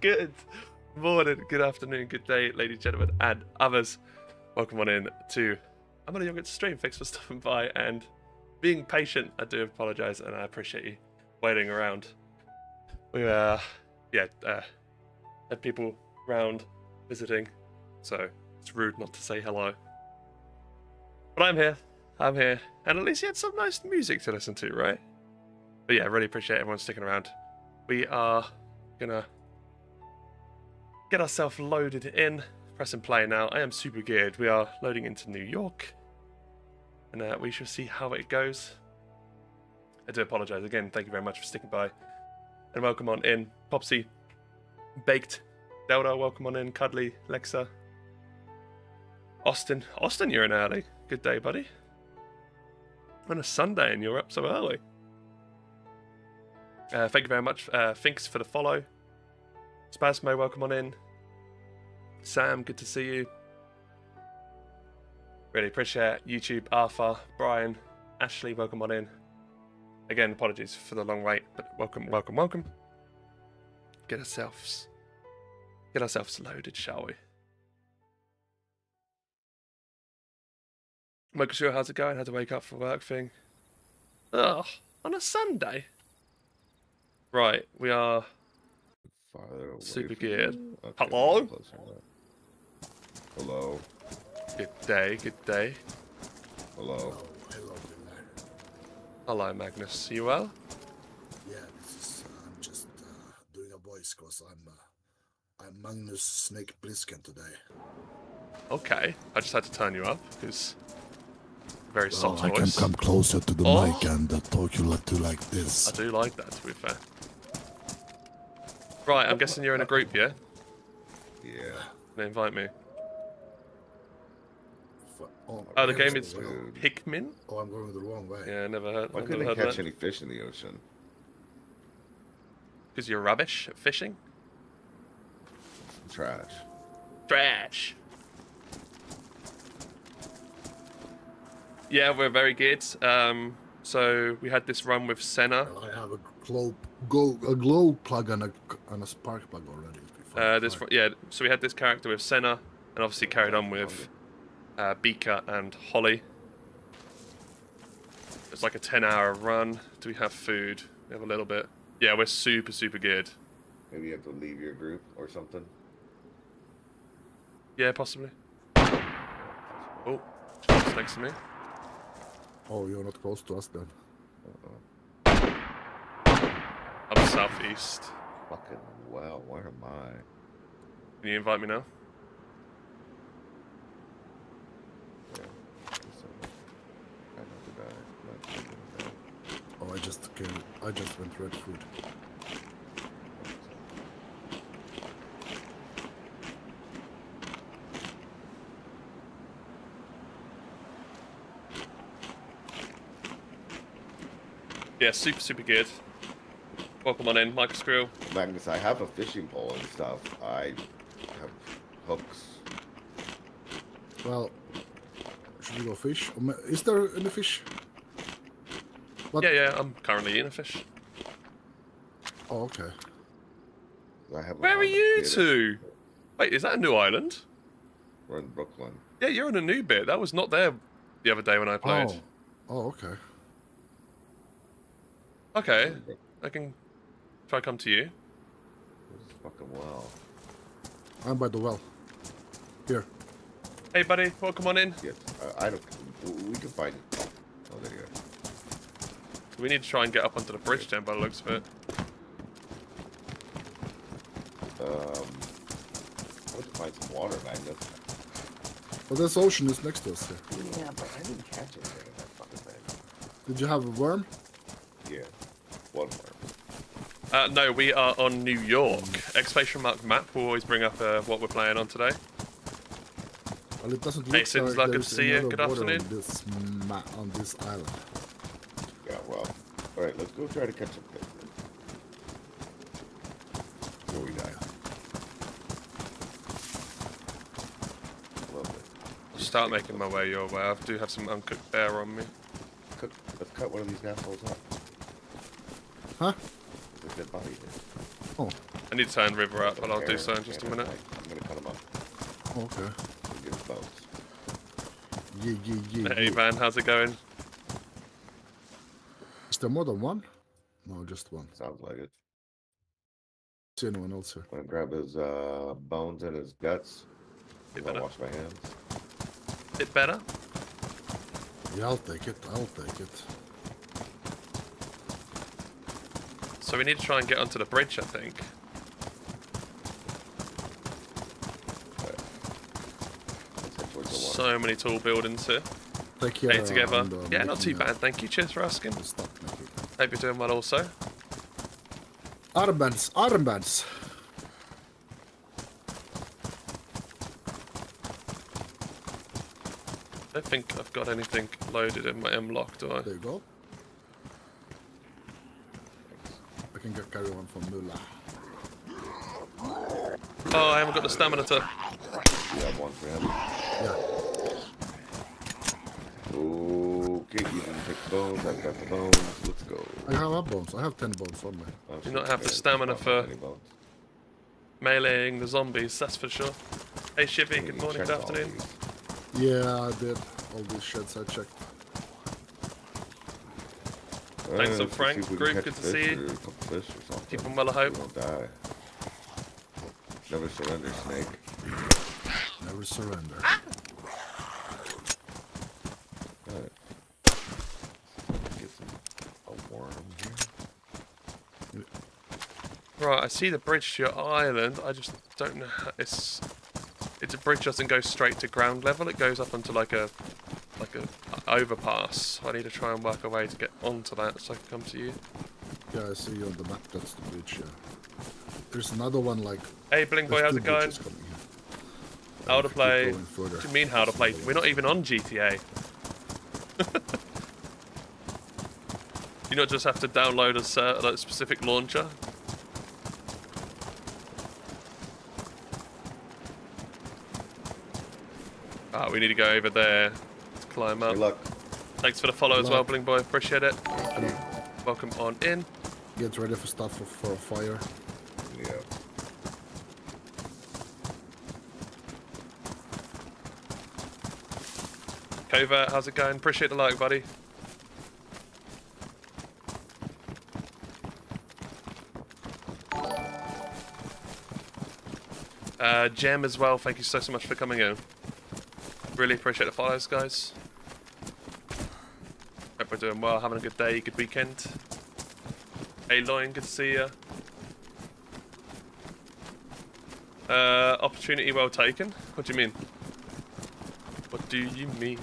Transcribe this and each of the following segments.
good morning, good afternoon, good day, ladies, gentlemen, and others. Welcome on in to I'm gonna young stream. Thanks for stopping by and being patient. I do apologise, and I appreciate you waiting around. We uh, yeah, uh, had people round visiting, so it's rude not to say hello. But I'm here. I'm here, and at least you had some nice music to listen to, right? But yeah, really appreciate everyone sticking around. We are gonna get ourselves loaded in. Press and play now. I am super geared. We are loading into New York, and uh, we shall see how it goes. I do apologise again. Thank you very much for sticking by, and welcome on in, Popsy, Baked, Delta. Welcome on in, Cuddly, Lexa, Austin. Austin, you're in early. Good day, buddy. On a Sunday, and you're up so early. Uh, thank you very much, uh, Finks, for the follow. Spasmo, welcome on in. Sam, good to see you. Really appreciate. YouTube, Arthur, Brian, Ashley, welcome on in. Again, apologies for the long wait, but welcome, welcome, welcome. Get ourselves, get ourselves loaded, shall we? Michael sure how's it going? Had to wake up for work thing. Ugh, on a Sunday. Right, we are farther away super good. Okay, Hello? Hello. Good day, good day. Hello. Hello, hello, good night. Magnus. You well? Yeah, this is. Uh, I'm just uh, doing a voice because I'm. Uh, I'm Magnus Snake Plissken today. Okay. I just had to turn you up because very soft Well, soft I can come closer to the Oh. mic and uh, talk you like to like this. I do like that, to be fair. Right, I'm guessing you're in a group, yeah? Yeah. They invite me. Oh, Oh, the game is wrong- Pikmin? Oh, I'm going the wrong way. Yeah, never heard. Why couldn't I heard catch that. any fish in the ocean? Because you're rubbish at fishing? Trash. Trash. Yeah, we're very good. Um, so we had this run with Senna. I have a glow, go, a glow plug and a and a spark plug already. Uh, this, find- yeah. So we had this character with Senna, and obviously carried on with uh, Beaker and Holly. It's like a 10 hour run. Do we have food? We have a little bit. Yeah, we're super, super good. Maybe you have to leave your group or something. Yeah, possibly. Oh, next to me. Oh, you're not close to us then. I'm southeast. Fucking well, where am I? Can you invite me now? Yeah. So, try not to die. Not to die. Oh, I just came, I just went red food. Yeah, super, super good. Welcome on in, Michael Skrill. Magnus, I have a fishing pole and stuff. I have hooks. Well, should we go fish? Is there any fish? What? Yeah, yeah, I'm currently eating a fish. Oh, okay. I have Where are you computer. two? Wait, is that a new island? We're in Brooklyn. Yeah, you're on a new bit. That was not there the other day when I played. Oh. Oh, okay. Okay, I can try come to you. This is fucking well. I'm by the well. Here. Hey, buddy, welcome on in. Yes, I, I don't. We can find. it. Oh, there you go. We need to try and get up onto the bridge then, by the looks of it. Um, let's find some water, Magnus. But this ocean is next to us here. Yeah, but I didn't catch anything in that fucking thing. Did you have a worm? Yeah, one more. Uh, no, we are on New York. Exclamation mark map will always bring up uh, what we're playing on today. Well, it doesn't look Mason's like lucky to there's see you. Good other afternoon. On this, ma- on this island. Yeah, well. All right, let's go try to catch some fish. Before we die. Lovely. I'll start making my way your way. I do have some uncooked bear on me. Cook, let's cut one of these assholes up. Huh? There's a dead body. Oh, I need to turn River up, but I'll do so in just a minute. I- I'm gonna cut him up. Oh, okay. and Get his bones. Yeah, yeah, yeah. Hey yeah. man, how's it going? Is there more than one? No, just one. Sounds like it. See anyone else here? I'm gonna grab his uh, bones and his guts. Bit I'm better. wash my hands. Bit better? Yeah, I'll take it. I'll take it. So we need to try and get onto the bridge, I think. But let's head towards the water. So many tall buildings here. Care. Hey, together. and, uh, Yeah, not too bad, thank you. Cheers for asking. stuff making. Hope you're doing well also. Armbands, armbands. I don't think I've got anything loaded in my M lock, do I? There you go. I carry one from Mulla. Oh, I haven't got the stamina to. You have one for him. Yeah. Okay, you can take the bones. I've got the bones. Let's go. I have a bones. I have ten bones on me. Oh, Do shit, not have the stamina for- Meleeing the zombies, that's for sure. Hey Shivy, good morning, good afternoon. Yeah, I did. All these sheds I checked. Thanks, Uh, up, Frank. see if we can Group, good to fish see you. or a couple fish or something. Keep 'em well, I hope. We won't die. Never surrender, snake. Never surrender. Alright. Get some a worm here. Right, I see the bridge to your island. I just don't know. How, it's it's a bridge doesn't go straight to ground level. It goes up onto like a overpass. I need to try and work a way to get onto that so I can come to you. Yeah, I see you on the map. That's the bridge. Yeah. There's another one like. Hey, Bling Boy, how's it going? How to play? What do you mean how to play? We're not even on GTA. you not just have to download a cer- like, specific launcher. Ah, we need to go over there to climb Good luck. Thanks for the follow as Good well, luck. Bling Boy. Appreciate it. another- Welcome on in. Get ready for stuff for, for a fire. Yeah. Covert, how's it going? Appreciate the like, buddy. Uh, Jem as well, thank you so, so much for coming in. Really appreciate the follows, guys. We're doing well, having a good day, good weekend. Hey, Lion, good to see you. Uh, opportunity well taken? What do you mean? What do you mean?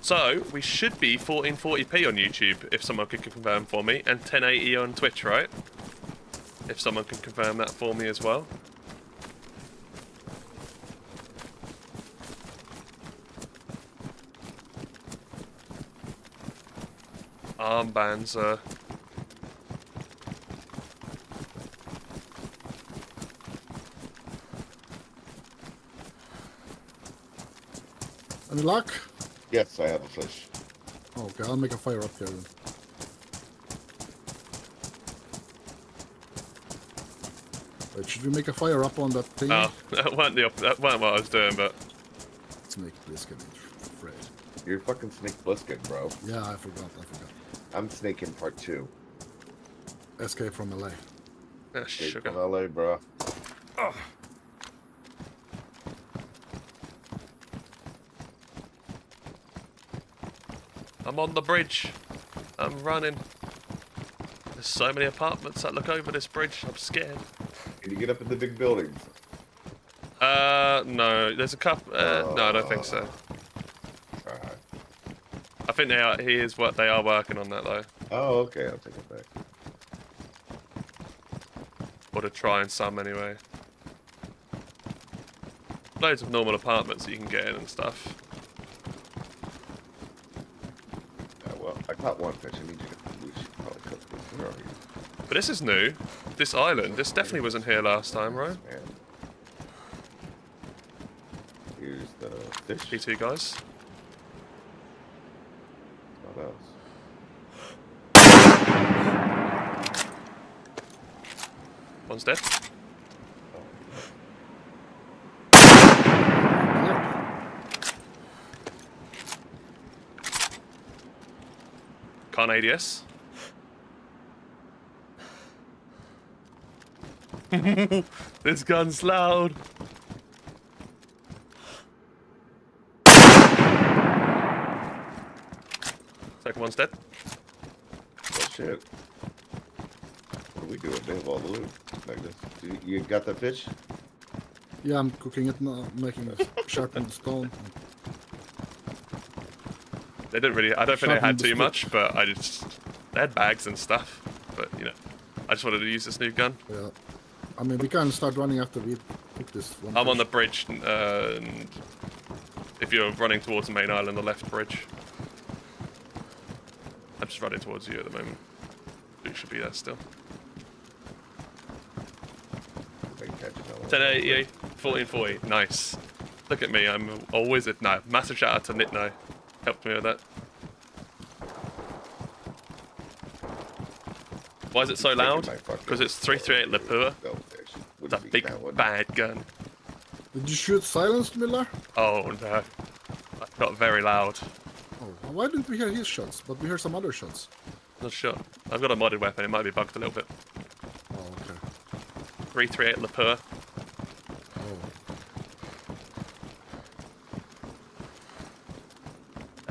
So, we should be 1440p on YouTube, if someone could confirm for me, and 1080 on Twitch, right? If someone can confirm that for me as well. Armbands, uh... Any luck? Yes, I have a fish. Oh, okay, I'll make a fire up here then. Wait, should we make a fire up on that thing? Oh, that weren't, the op- that weren't what I was doing, but... Snake Plissken, afraid. You're fucking Snake Plissken, bro. Yeah, I forgot, I forgot. I'm Snake in part two. Escape from LA. Ah, Escape sugar. from LA, bro. I'm on the bridge. I'm running. There's so many apartments that look over this bridge. I'm scared. Can you get up in the big buildings? Uh, no. There's a couple. Uh, no, I don't think so. Think they are. He is what they are working on that though, Oh, okay, I'll take it back. or to try and some anyway. Loads of normal apartments that you can get in and stuff. Uh, well, I caught one fish. I need you to. We should probably cook this. Where are you? But this is new. This island. This definitely wasn't here last time, right? Man. Here's the fish. You two guys. What else? One's dead. Can't ADS. this gun's loud. Second one's dead. Oh shit. What are we doing? They have all the loot. Like this. You, you got the fish? Yeah, I'm cooking it now, making it sharpen the stone. They didn't really. I don't think they had the too stick. much, but I just they had bags and stuff. But you know, I just wanted to use this new gun. Yeah. I mean, we can start running after we cook this one. I'm on the bridge, uh, and if you're running towards the main island, the left bridge. I'm just running towards you at the moment. You should be there still. They catch another one. 1080, 1440, nice. Look at me, I'm a wizard now. Massive shout out to Nitno. Helped me with that. Why is it so loud? Because it's 338 Lapua. Go fish. It's a big bad gun. Did you shoot silenced Miller? Oh no. That got very loud. Oh, why didn't we hear his shots? But we heard some other shots. Not sure. I've got a modded weapon, it might be bugged a little bit. Oh, okay. 338 Lapua.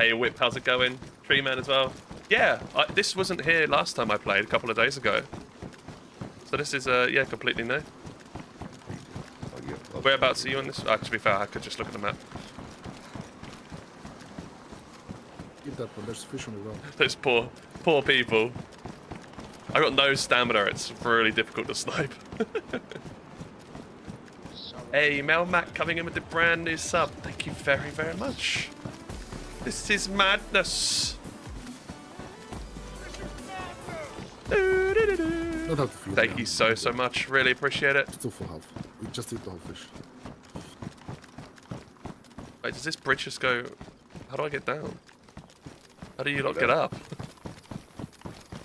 Hey Whip, how's it going? Tree Man as well. Yeah, I, this wasn't here last time I played, a couple of days ago. So this is, uh, yeah, completely new. Oh, you have gloves. Whereabouts are you on this? Uh, to be fair, I could just look at the map. eat that one. There's fish on the ground. Those poor, poor people. I got no stamina. It's really difficult to snipe. hey, Mel Mac coming in with the brand new sub. Thank you very, very much. This is madness. Thank them. you so, so much. Really appreciate it. Still full health. We just eat the whole fish. Wait, does this bridge just go... How do I get down? How do you not get up?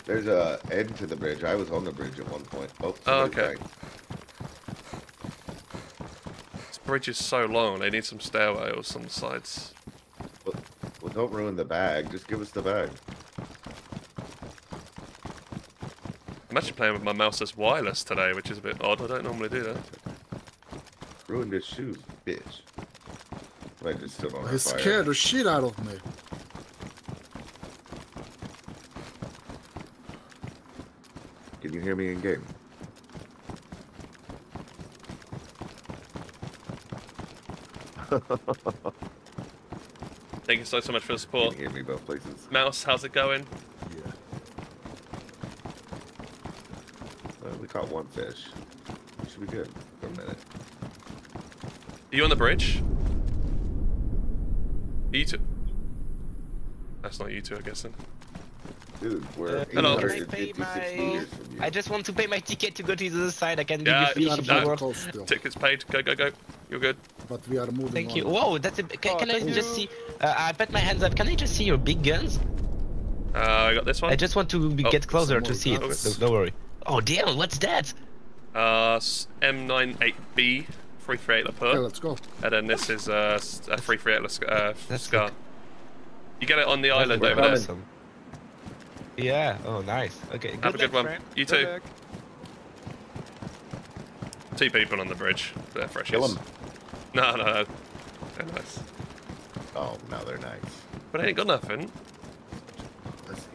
There's a end to the bridge. I was on the bridge at one point. Oh, Oh, okay. dying. This bridge is so long. They need some stairwells on the sides. Well, well, don't ruin the bag. Just give us the bag. I'm actually playing with my mouse as wireless today, which is a bit odd. I don't normally do that. Ruined his shoes, bitch. Wait, it's still on He fire. scared the shit out of me. Can you hear me in game? Thank you so, so much for the Can support. you hear me both places? Mouse, how's it going? Yeah. Well, we caught one fish. We should be good for a minute. Are you on the bridge? You two. That's not you two, I guess then. Dude, we're Uh, Hello. I my... meters from you. I just want to pay my ticket to go to the other side. I can Yeah, give you We are no. you very want. close still. Tickets paid. Go, go, go. You're good. But we are moving Thank on. you. Whoa, that's a. Can, Oh, can I thank just see? Uh, I put my hands up. Can I just see your big guns? Uh, I got this one. I just want to be, Oh, get closer to more see it. guns. So don't worry. Oh damn! What's that? Uh, s- M98B, 338 Okay, Lapua. let's go. And then this is uh, s- a 338 Las- uh, That's Scar. good. You get it on the island over there. awesome. Yeah. Oh, nice. Okay. Have a good luck, one. friend. You too. Two people on the bridge. They're fresh. Kill 'em. No, no, no. They're nice. Oh, now they're nice. But I ain't got nothing. Let's.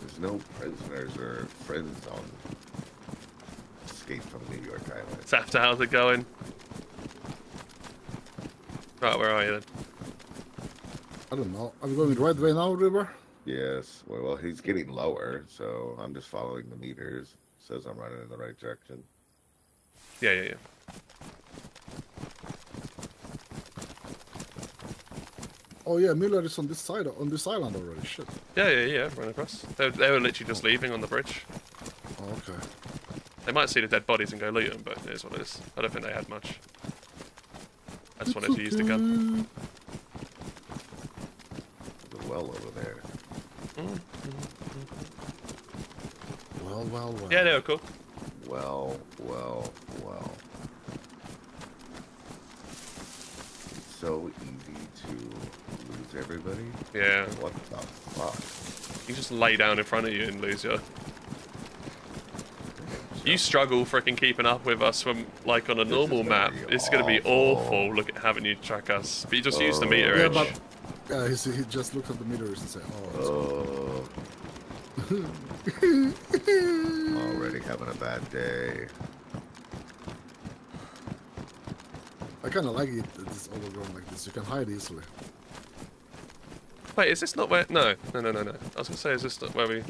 There's no prisoners or friends on escape from New York Island. Safta, how's it going? Right, where are you then? I don't know. Are we going the right way now, River? Yes. Well, well, he's getting lower, so I'm just following the meters. Says I'm running in the right direction. Yeah, yeah, yeah. Oh yeah, Miller is on this side, on this island already. Shit. Yeah, yeah, yeah. Run across. They, were- they were literally just leaving on the bridge. Oh, okay. They might see the dead bodies and go loot them, but it is what it is. I don't think they had much. I just wanted to use the gun. The well over there. Mm-hmm. Well, well, well. Yeah, they were cool. Well, well, well. So easy to lose everybody. Yeah. What the fuck? You just lay down in front of you and lose you. You struggle freaking keeping up with us from like on a This normal gonna map. be It's gonna be awful. awful. Look at having you track us. But you just use the meter Yeah, edge. but yeah, he, he just looked at the meters and said, "Oh, it's Oh, already having a bad day. I kind of like it. It's overgrown like this. You can hide easily. Wait, is this not where? No, no, no, no, no. I was gonna say, is this not where we?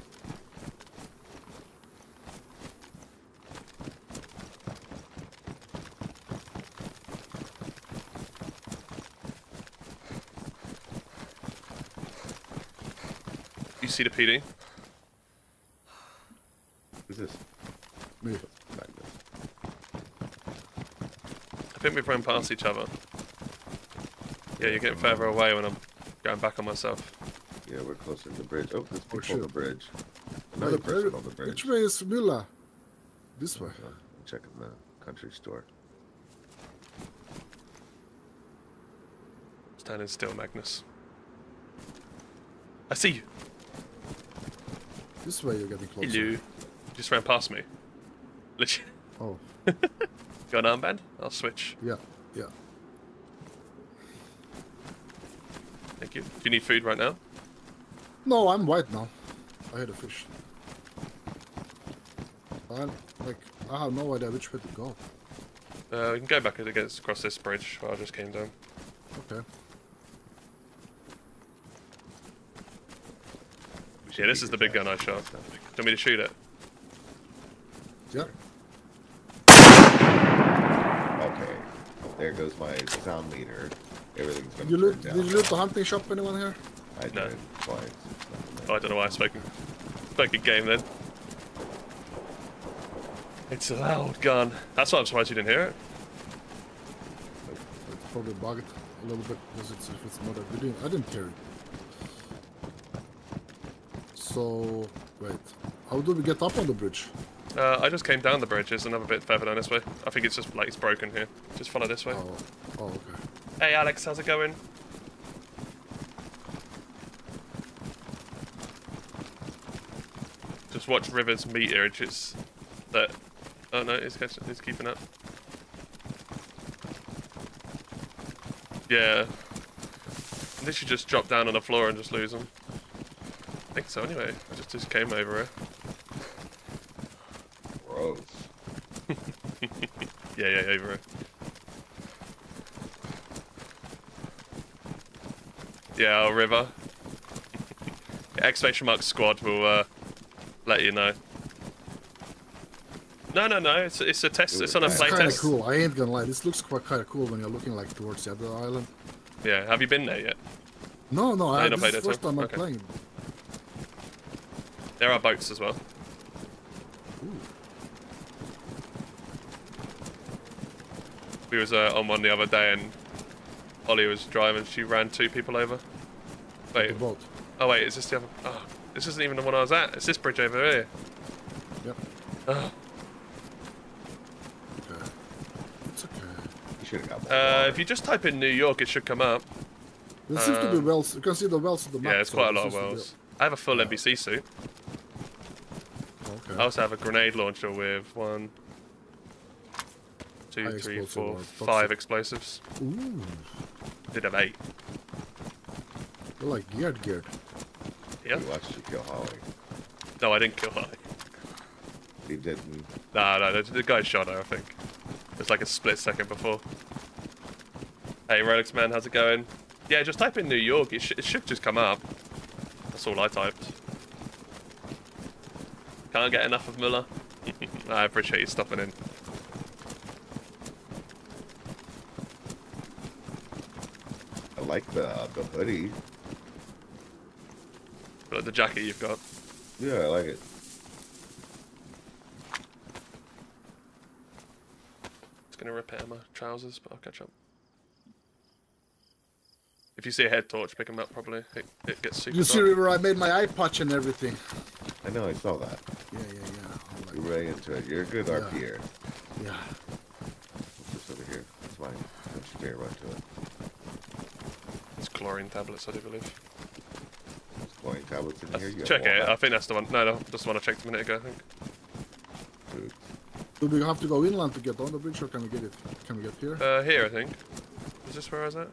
You see the PD? Who's this? Me. Magnus. I think we've run past each other. Yeah, you're getting further away when I'm going back on myself. Yeah, we're closer to the bridge. Oh, there's Oh, people on the shit. bridge. Another Wait, person on the bridge. Which way is Mila? This way. Uh, I'm checking the country store. Standing still, Magnus. I see you. This way you're getting closer. Hello. You just ran past me. Literally. Oh, Got an armband? I'll switch. yeah, yeah. Thank you. Do you need food right now? No, I'm white now. I had a fish. I'm like, I have no idea which way to go. Uh, we can go back against across this bridge where I just came down. Okay. Yeah, this is the big gun I shot. Do you want me to shoot it? Yeah. Okay. There goes my sound meter. Everything's gonna Did you turn loot? down. Did you loot the hunting shop? Anyone here? I No. did twice. Oh, I don't know why I spoke in, spoke in game then. It's a loud gun. That's why I'm surprised you didn't hear it. It's probably bugged a little bit because it's if it's not a video. I didn't hear it. So wait, how do we get up on the bridge? Uh, I just came down the bridge. There's another bit further down this way. I think it's just like it's broken here. Just follow this way. Oh, oh, okay. Hey Alex, how's it going? Just watch River's meterage. It's that. Oh no, it's, catching- it's keeping up. Yeah. They should just drop down on the floor and just lose them. I think so anyway. I just, just came over here. Gross. Yeah, yeah, over here. Yeah, oh, River. Exclamation mark squad will uh, let you know. No, no, no. It's it's a test. It's on a play It's kind of test. cool. I ain't gonna lie. This looks quite kind of cool when you're looking like towards the other island. Yeah. Have you been there yet? No, no. I, you this is the first so- time I'm okay. playing. There are boats as well. We was uh, on one the other day and Ollie was driving. She ran two people over. The Wait. boat. Oh wait, is this the other? Oh, this isn't even the one I was at. It's this bridge over here. Yep. Oh. Okay. It's okay. You should have got more. Uh, if you just type in New York, it should come up. There seems to be Um, wells. You can see the wells on the map. Yeah, it's so quite a lot of seems to be- wells. I have a full Yeah. NBC suit. Okay. I also have a grenade launcher with one, two, High three, explosive four, or toxic? five explosives. Ooh. Did have eight. You're like geared, geared. Yeah. You watched you kill Holly. No, I didn't kill Holly. He didn't. Nah, no, the, the guy shot her. I think. It's like a split second before. Hey, Rolex man, how's it going? Yeah, just type in New York. It, sh- it should just come up. That's all I typed. Can't get enough of Muller. I appreciate you stopping in. Like the the hoodie. But the jacket you've got. Yeah, I like it. It's gonna repair my trousers, but I'll catch up. If you see a head torch, pick 'em up. Probably it, it gets super. You see, dark. River, I made my eye patch and everything. I know. I saw that. Yeah, yeah, yeah. Oh I'm like, You way into it. You're a good Yeah. RPer. Yeah. What's this over here? It's mine. Don't you dare run to it. It's chlorine tablets, I do believe. There's coin tablets in here. Check it. all I think that's the one. No, no, that's the one I checked a minute ago. I think. that. Do we have to go inland to get on the bridge, or can we get it? Can we get here? Uh, here, I think. Is this where I was at?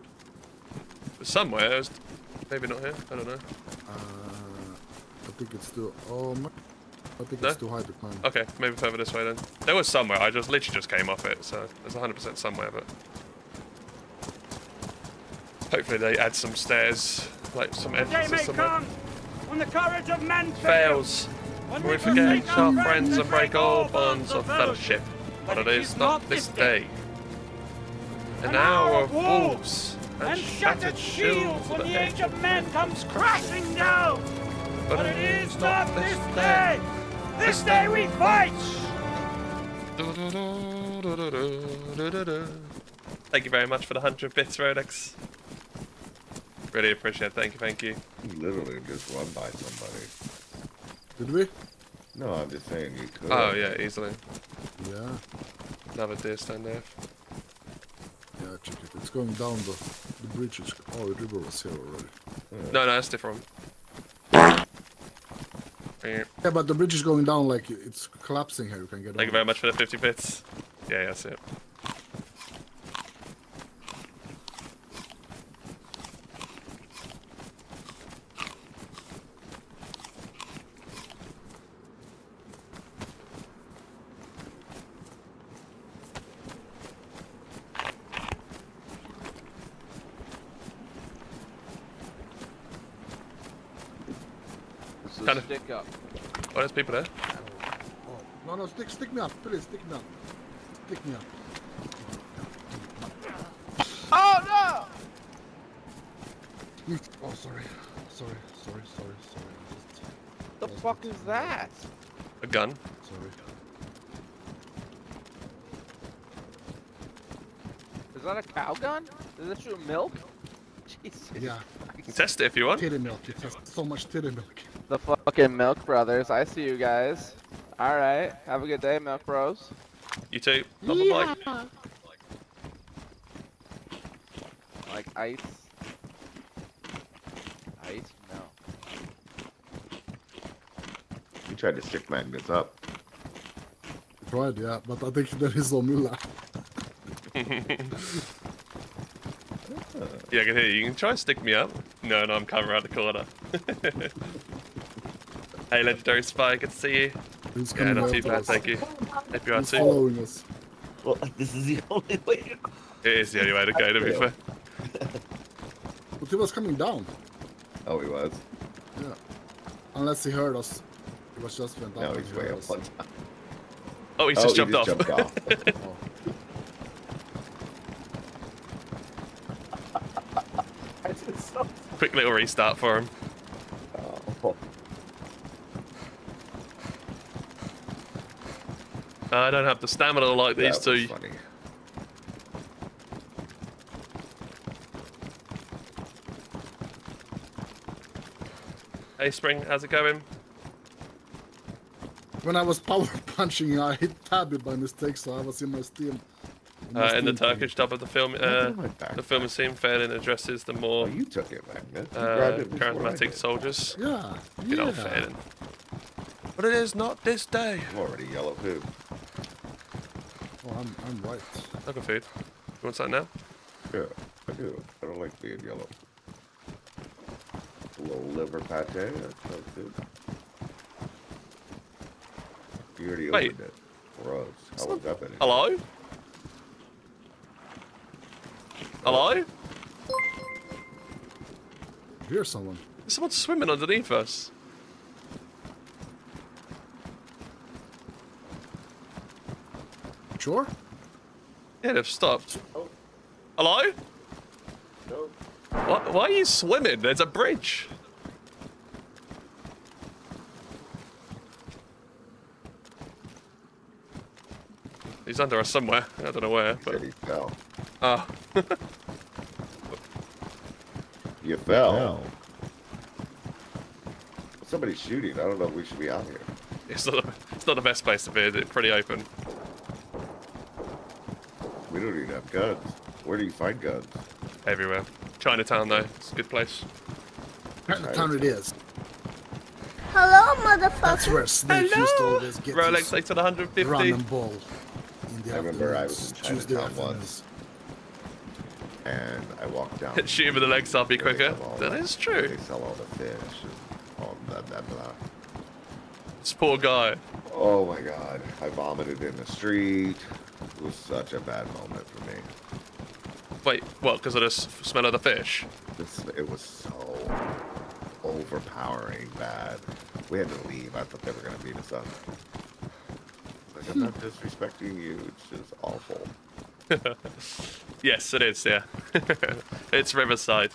It somewhere. Was maybe not here. I don't know. Uh, I think it's too. Oh, my, I think No? it's too high to climb. Okay, maybe further this way then. There was somewhere. I just literally just came off it, so there's 100% somewhere. But hopefully they add some stairs, like some entrances somewhere. when the courage of men fails. When We forget our friends and break break all bonds of fellowship, but it is not this day. An hour of wolves And shattered shields when the age of men comes crashing down. But it is not this day. This day we fight. Thank you very much for the 100 bits, Rodex. Really appreciate it. Thank you, thank you. You literally just run by somebody. Did we? No, I'm just saying you could. Oh, yeah, easily. Yeah. Another deer stand there. Yeah, check it. It's going down the the bridge. Is, oh, the river was here already. No, no, that's different. Yeah, but the bridge is going down like it's collapsing here. You can get. Thank you very much for the 50 bits. Yeah, yeah, that's it. This is Kind of- stick up. Oh, there's people there. Oh, no, no, stick, stick me up, please, stick me up, stick me up. Oh no! Oh, sorry, sorry, sorry, sorry, sorry. Just, no! The fuck is that? A gun. sorry. Is that a cow gun? Does it shoot milk? Jesus. Yeah, You can test it if you want. titty milk. It has so much titty milk. The fucking milk brothers. I see you guys. All right. Have a good day, milk bros. You too. On the bike. Like ice. Ice? No. You tried to stick magnets up. Tried, yeah, but I think there is no mullah. Yeah, I can hear you. You can try and stick me up. No, no, I'm coming around the corner. hey, Legendary Spy, good to see you. He's Yeah, coming not right too bad, us. thank you. Hope you are He's too. following us. Well, this is the only way to go. It is the only way to go, to be fair. But he was coming down. Oh, he was. Yeah. Unless he heard us. He was just went up. Now and he's he way up on top. Oh, he's oh, just he jumped just off. jumped off. Oh. Quick little restart for him. I don't have the stamina like these That was two. funny. Hey, Spring, how's it going? When I was power punching, I hit tabby by mistake, so I was in my steam. my Uh, in the steam thing. Turkish dub of the film, uh, my backpack. the film scene Failing addresses the Oh, more you took it, Magnet. You uh, it charismatic soldiers. Yeah. Good yeah. old Phelan. But it is not this day. I'm already yellow food. I'm, I'm. Look at food. You want something now? Yeah, I do. I don't like being yellow. A little liver pate. That sounds good. You already Wait. opened it. Gross. How was that been? Hello? Hello? Here's someone. There's someone swimming underneath us. Sure? Yeah, they've stopped. Oh. Hello? No. Why, why are you swimming? There's a bridge. He's under us somewhere. I don't know where, He but said he fell. oh, You fell. Somebody's shooting. I don't know if we should be out here. it's not, not the best place to be. It's pretty open. We don't even have guns. Where do you find guns? Everywhere. Chinatown though, it's a good place. Chinatown it is. Hello, That's motherfucker. where Snake used to always get Rolex his Daytona 150. run and ball. In the I remember I was afternoons, in Tuesday Chinatown once. And I walked down. Shoot him with the legs, I'll be quicker. sell all That the- is true. They sell all the fish and all blah blah blah. This poor guy. Oh my god. I vomited in the street. It was such a bad moment for me. Wait, what? Because of the smell of the fish? This, it was so overpowering bad. We had to leave. I thought they were going to beat us up. Like, I'm not disrespecting you. It's just awful. Yes, it is. Yeah. it's Riverside.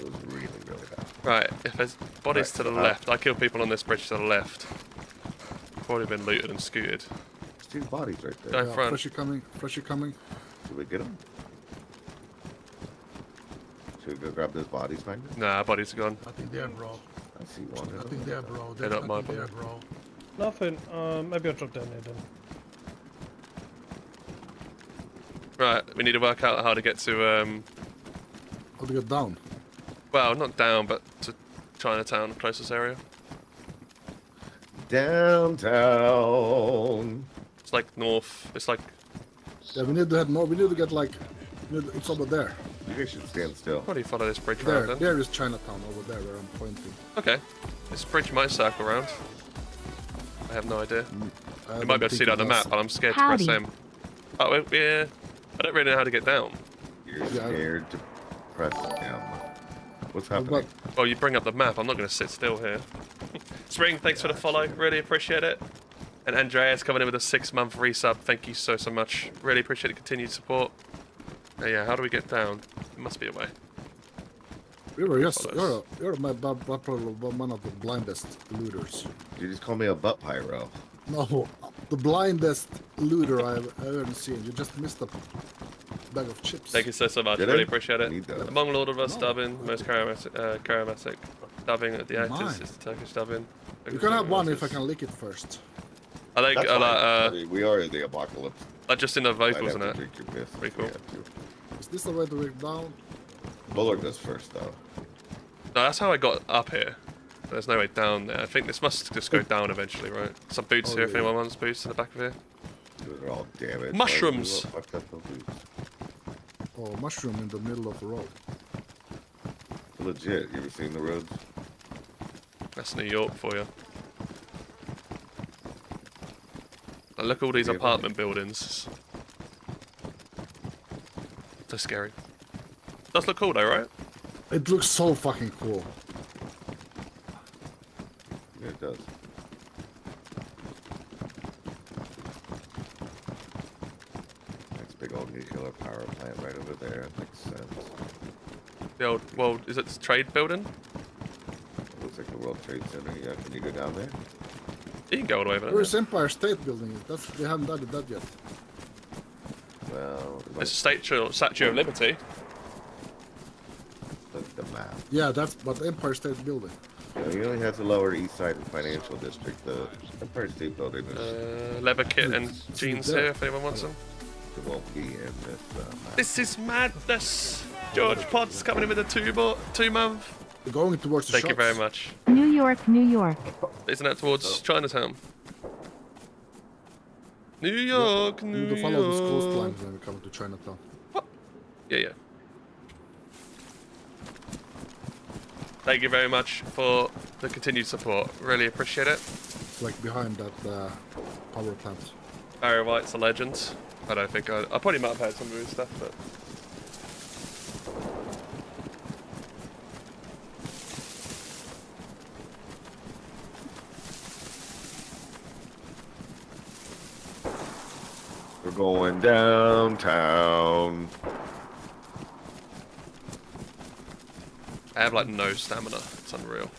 It was really, really bad. Right. If there's bodies Right, to the uh, left, I kill people on this bridge to the left. Already been looted and scooted. There's two bodies right there. Go Yeah, front. Freshy coming, Freshy coming. Should we get them? Should we go grab those bodies, Magnus? Nah, bodies are gone. I think they're bro. I see one. I think they're bro. They're not I my they're bro. bro. Nothing. Um, maybe I'll drop down there then. Right. We need to work out how to get to um. How to get down? Well, not down, but to Chinatown, closest area. Downtown. It's like north. It's like Yeah, we need to head north. We need to get like, we it's over there. You guys should stand still. How do you follow this bridge There, around then? there is Chinatown over there where I'm pointing. Okay. This bridge might circle around. I have no idea. Mm. I You might be able to see it on the map, but I'm scared to press M. Oh, well, yeah. I don't really know how to get down. You're Yeah. scared to press M. What's happening? Well, you bring up the map. I'm not going to sit still here. Spring, thanks for the follow. Really appreciate it. And Andreas coming in with a six-month resub. Thank you so, so much. Really appreciate the continued support. Uh, yeah, how do we get down? There must be a way. you were yes, you're you're my, my, my, probably one of the blindest looters. You just call me a butt pyro. No, the blindest looter I've ever seen. You just missed a bag of chips. Thank you so, so much. Did really I? appreciate it. Among Lord of Us No. dubbing, most charismatic, uh, charismatic dubbing at the actors Mine. is the Turkish dubbing. You can have one if I can lick it first. I like, That's I like, fine. I uh, mean, we are in the apocalypse. like just in the I'd vocals have and to drink your piss. Pretty cool. had. Is this the way to get down? Bullock goes first, though. No, that's how I got up here. There's no way down there. I think this must just go down eventually, right? Some boots Oh, here if anyone wants boots in the back of here. Those are all damaged. Mushrooms. Oh, fucked up those boots. Oh, mushroom in the middle of the road. Legit. You ever seen the roads? That's New York for you. Like, look at all these Yeah, but- apartment buildings. So scary. Does look cool though, right? It looks so fucking cool. Yeah, it does. Nice big old nuclear power plant right over there. Makes sense. The old, well, is it the trade building? Looks like the World Trade Center. Yeah, can you go down there? You can go all the way over there. Where's Empire State Building? That's they haven't done that yet. Well, it There's a statue, statue of Liberty. the, the map. Yeah, that's but Empire State Building. You know, he only has the Lower East Side and Financial District. The Empire State Building is, Uh, leather kit and It's jeans there. here if anyone wants them. it won't be in this uh, map. This is madness. George Potts coming in with a two, mo- two month. We're going towards the Thank you very much. New York, New York. Isn't that towards Oh. Chinatown? New York, We New need to follow this coastline when we come to Chinatown. Yeah, yeah. Thank you very much for the continued support. Really appreciate it. Like behind that uh, power plant. Barry White's a legend. I don't think I. I probably might have heard some of his stuff, but. Going downtown. I have like no stamina. It's unreal.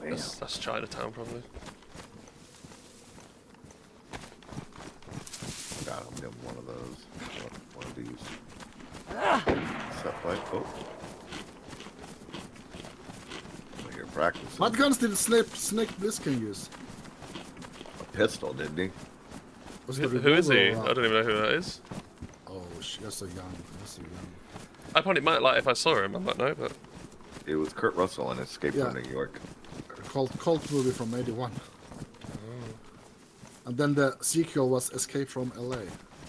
That's, that's Chinatown, probably. Got him him one of those. One of these. Set plate. Oh. Well, you're practicing. What guns did Snake Snake Plissken use? A pistol, didn't he? Was Who, who is he? I don't even know who that is. Oh, sh- that's so young. That's so young. I probably might like if I saw him. I might know, but It was Kurt Russell in Escape Yeah. from New York. Cult cult movie from '81. And then the sequel was Escape from LA.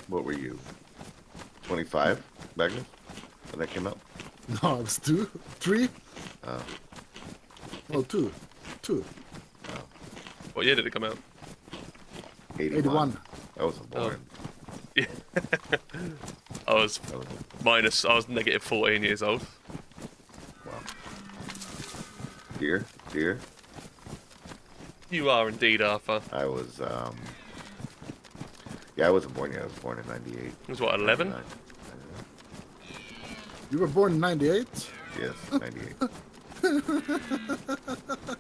What were you? 25 back then? When that came out? No, it was two, three. Oh. No, two, two. what year did it come out? 81. 81. I wasn't Oh. born. Yeah. I was was, minus. I was negative 14 years old. wow. Dear, dear, You are indeed, Arthur. I was, um... Yeah, I wasn't born yet. I was born in 98. It was what 11? You were born in '98. Yes, 98.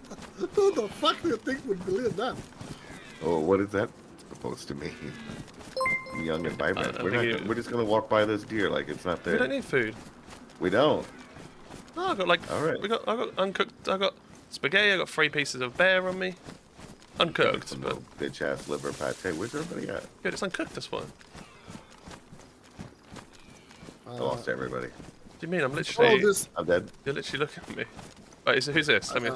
Who the fuck do you think would believe that? oh, what is that supposed to mean? Young and vibrant. I we're, not, you- we're just gonna walk by this deer like it's not there. We don't need food. We don't. Oh, I got like. All right. We got. I got uncooked. I got spaghetti. I got three pieces of bear on me. Uncooked, Some but bitch ass liver pate. Where's everybody at? good. It's uncooked. This one. I Uh, lost everybody. What do you mean? I'm follow literally. this. I'm dead. You're literally looking at me. Wait, is, who's this? I mean,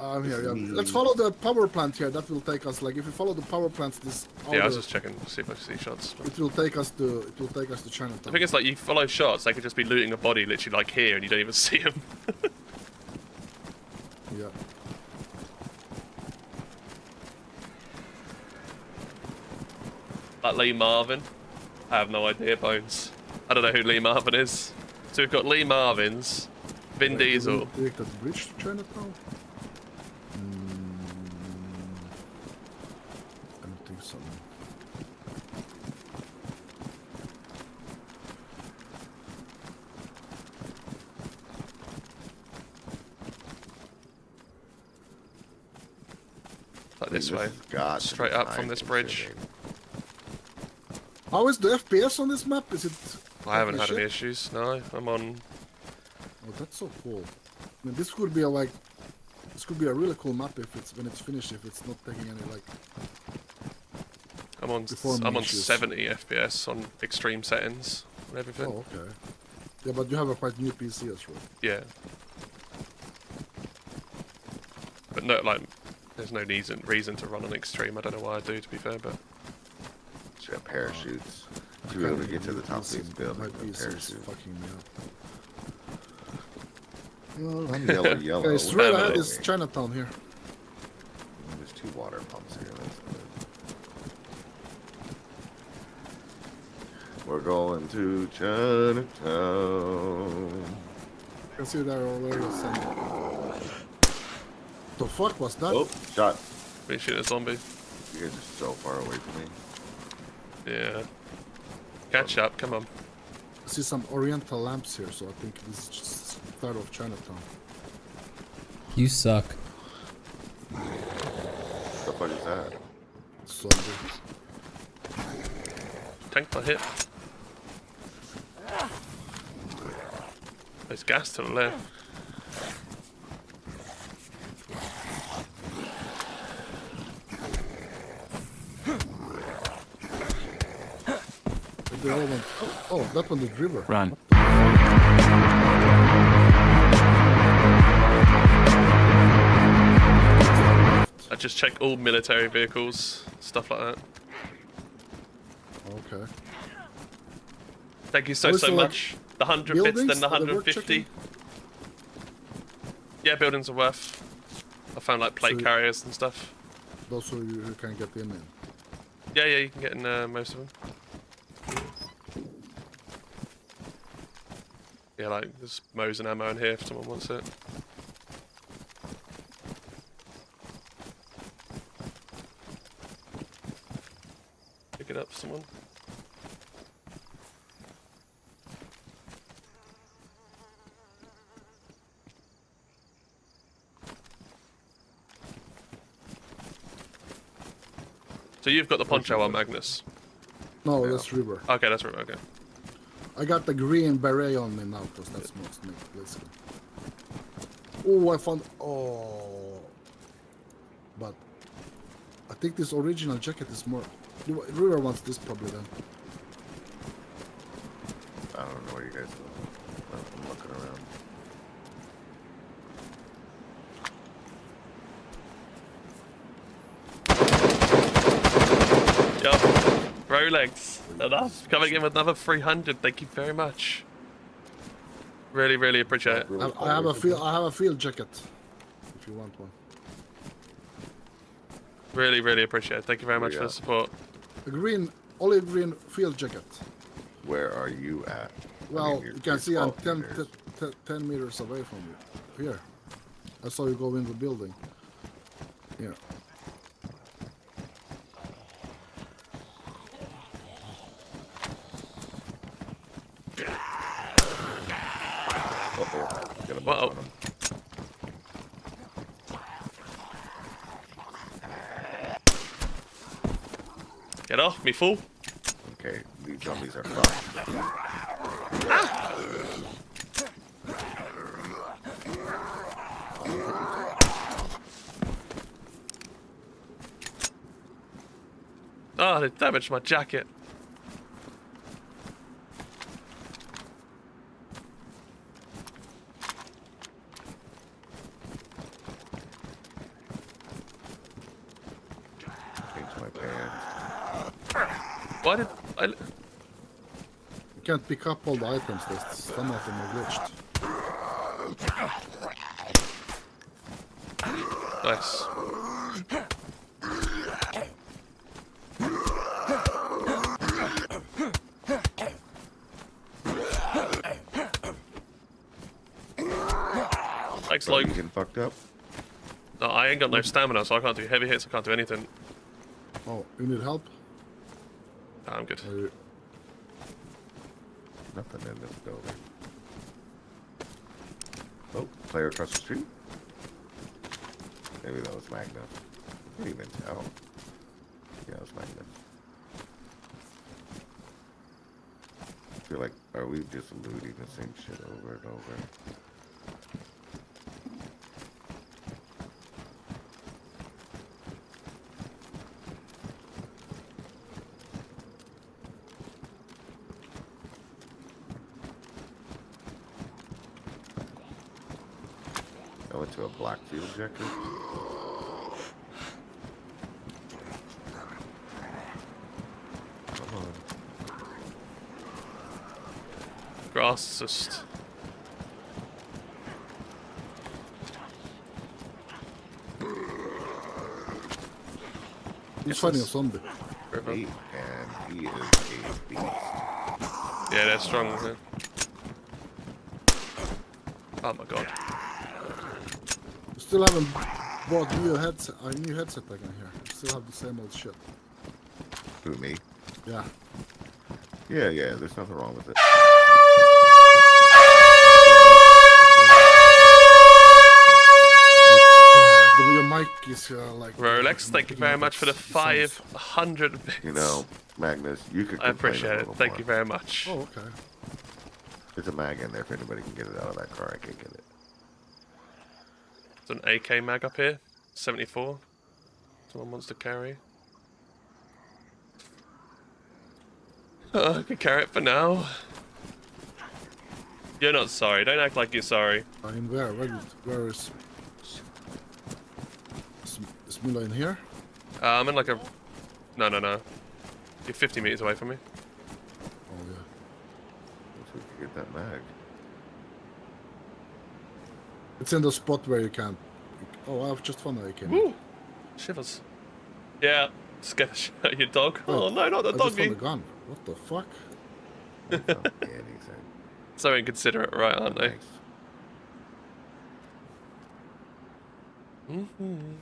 I'm here. Yeah. Let's follow the power plant here. That will take us. Like if we follow the power plants, this. yeah, I was just checking to see if I see shots. It will take us to. It will take us to The I think it's like, you follow shots, they could just be looting a body literally like here, and you don't even see them. Yeah. like Lee Marvin. I have no idea, Bones. I don't know who Lee Marvin is. So we've got Lee Marvin's, Vin Wait, do we Diesel. Take that bridge to Chinatown. Mm, I don't think so. Like I mean, this way. has got to be Straight up from this bridge. How is the FPS on this map? Is it? I haven't had shit? any issues. No, I'm on. Oh, that's so cool. I mean, this could be a like. This could be a really cool map if it's when it's finished. If it's not taking any like. I'm on. I'm on issues. 70 FPS on extreme settings and everything. Oh, okay. Yeah, but you have a quite new PC as well. Yeah. But no, like, there's no reason reason to run on extreme. I don't know why I do, to be fair, but Should have parachutes. To be able to get to the top of these My buildings with PC is parachute. fucking me up. I'm yellow, yellow. Okay, straight ahead Family. is Chinatown here. There's two water pumps here. That's good. We're going to Chinatown. You can see there already some. The fuck was that? Oh, shot. we shoot a zombie. You guys are so far away from me. Yeah. Catch up, come on. I see some oriental lamps here, so I think this is just start of Chinatown. You suck. What the fuck is that? So Tank by hit. There's gas to the left. They all went. Oh, oh, that one is river. Run. I just check all military vehicles, stuff like that. Okay. Thank you so, Oh, so so, like, much. The 100 bits, then the are they worth 150. Yeah, buildings are worth. I found like plate So- carriers and stuff. Those who you who can get in. in. Yeah, yeah, you can get in uh, most of them. Yeah, like there's Mosin ammo in here if someone wants it. Pick it up, for someone. So you've got the poncho on Magnus. No, Yeah. that's river. Okay, that's right. Okay. I got the green beret on me now because that's most me. Go. Oh, I found. Oh. But I think this original jacket is more. River wants this probably then. I don't know where you guys are. I'm looking around. Rolex. Enough. Coming in with another 300. Thank you very much. Really, really appreciate it. I, I have a field. I have a field jacket. If you want one. Really, really appreciate it. Thank you very much for the support. A green, olive green field jacket. Where are you at? I Well, mean, you're- can see I'm 10, meters. 10, 10 meters away from you. Here. I saw you go in the building. Here. Uh-oh. Get a bump Uh-oh. on him. Get off me, fool. Okay, these zombies are fucked. Oh, ah, they damaged my jacket. Change my pants. Why did I... You can't pick up all the items. There's some of them are glitched. Nice. Thanks, Bro, Luke. getting fucked up? No, I ain't got no stamina, so I can't do heavy hits. I can't do anything. Oh, you need help? Nah, I'm good. Nothing in this building. Oh, player across the street? Maybe that was Magnus. Can't even tell. Yeah, it was Magnus. I feel like, are we just looting the same shit over and over? I went to a black field jacket. Come on. Grass just... He's fighting a zombie. river. And he is a beast. Yeah, they're strong. Yeah. Oh my god. You still haven't bought new headset. A new headset I can hear. You still have the same old shit. Who, me? Yeah. Yeah, yeah, there's nothing wrong with it. But your mic is uh, like. Rolex, thank you very much for the 500 bits. You know, Magnus, you could I appreciate it. Thank more. you very much. Oh, okay. There's a mag in there if anybody can get it out of that car. I can't get it. An AK mag up here. 74. Someone wants to carry. Uh, I can carry it for now. You're not sorry. Don't act like you're sorry. I'm where? Where, is- where is. Is, is Mila in here? Uh, I'm in like a... No, no, no. You're 50 meters away from me. Oh, yeah. Wish we could get that mag. It's in the spot where you can. Oh, I've just found an AK. Woo! Shivers. Yeah. Scared the shit out of your dog. Oh, no, not the I just found doggy. gun. What the fuck? Don't sound anything. So inconsiderate, right, aren't they? Thanks. hmm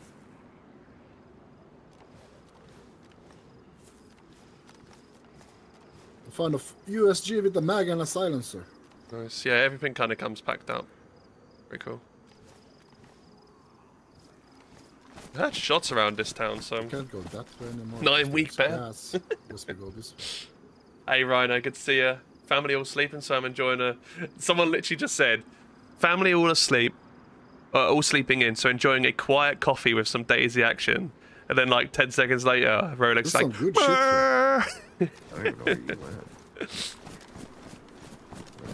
I found a f- USG with a mag and a silencer. Nice. Yeah, everything kind of comes packed up. Very cool. I heard shots around this town, so. Can't go that way anymore. Not in weak It's bed. gas. We go this way. Hey Rhino, good to see you. Family all sleeping, so I'm enjoying a. Someone literally just said, "Family all asleep, uh, all sleeping in, so enjoying a quiet coffee with some DayZ action." And then, like ten seconds later, Rolex That's like, some good shit I don't even know where you went. Let's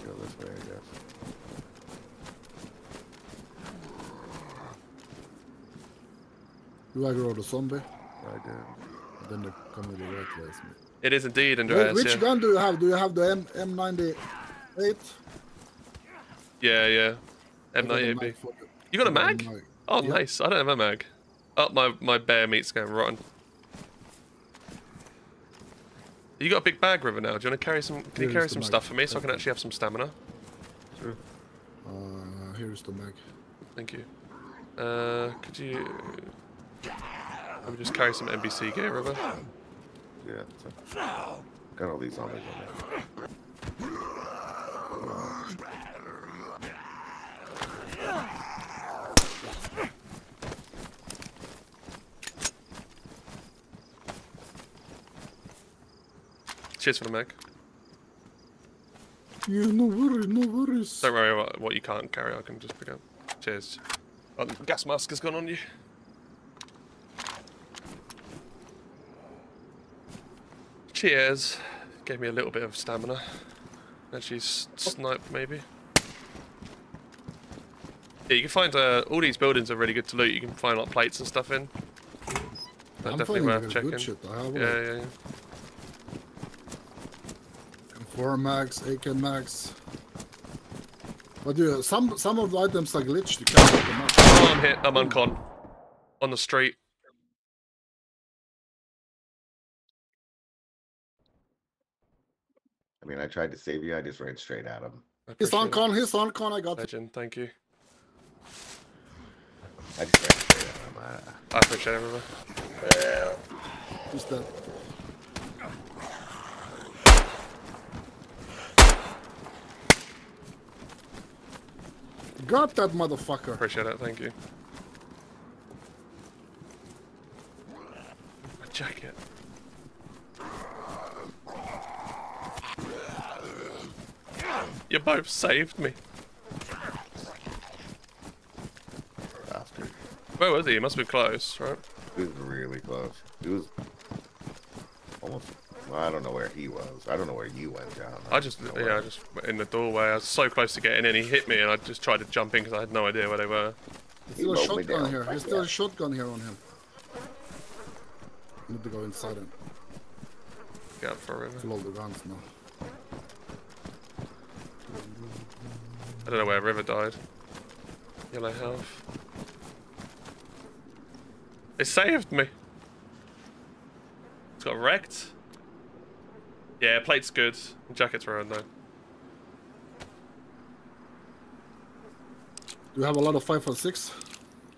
go this way, I guess. Do I grow the zombie? I did. Then they come with the right place. it is indeed, Wait, Andreas. which yeah. gun do you have? Do you have the M M98? yeah, yeah. I got a M98B. mag for the- You got a mag? mag. Oh, Yeah. nice. I don't have a mag. Oh, my my bear meat's going rotten. You got a big bag, River. Now, do you want to carry some? Can Here you carry some mag. stuff for me so I can actually have some stamina? Uh, here's the mag. Thank you. Uh, could you? Let me just carry some NBC gear, River. Yeah. So. Got all these zombies on there. Cheers for the mag. Yeah, no worry, no worries. Don't worry about what you can't carry. I can just pick up. Cheers. Oh, gas mask has gone on you. Cheers. Gave me a little bit of stamina. Actually, snipe maybe. Yeah, you can find uh, all these buildings are really good to loot. You can find like plates and stuff in. They're I'm definitely worth checking. good shit. I have Yeah, yeah, yeah. four mags, AK mags. But yeah, some some of the items are glitched. You can't pick them up. Oh, I'm hit. I'm on con. On the street. I mean, I tried to save you. I just ran straight at him. I He's on appreciate con. He's on con. I got it. it. Legend, thank you. I just ran straight at him. I, I appreciate it, River. He's dead. Got that motherfucker. Appreciate it, thank you. My jacket. You both saved me. bastard. Where was he? He must be close, right? He was really close. He was almost. Well, I don't know where he was. I don't know where you went, John. I just, yeah, where- I just went in the doorway. I was so close to getting in, he hit me, and I just tried to jump in because I had no idea where they were. There's He still a shotgun down. here. Fuck There's still yeah. a shotgun here on him. Need to go inside and Get up for a river. fill all the guns now. I don't know where River died. Yellow health. It saved me. It's got wrecked. Yeah, plate's good. Jacket's ruined though. Do you have a lot of five and six?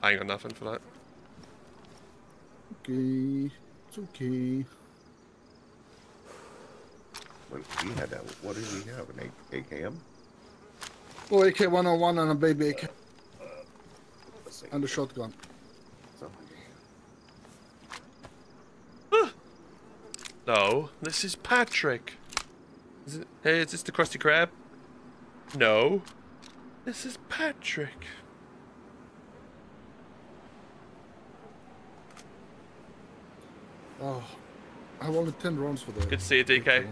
I ain't got nothing for that. Okay, it's okay. What, he had that. What did he have? An A- AKM? Oh, AK 101 and a baby AK and a shotgun. No, this is Patrick. Is it, hey, is this the Krusty Krab? No. This is Patrick. Oh, I have only 10 rounds for that. Good to see you, DK.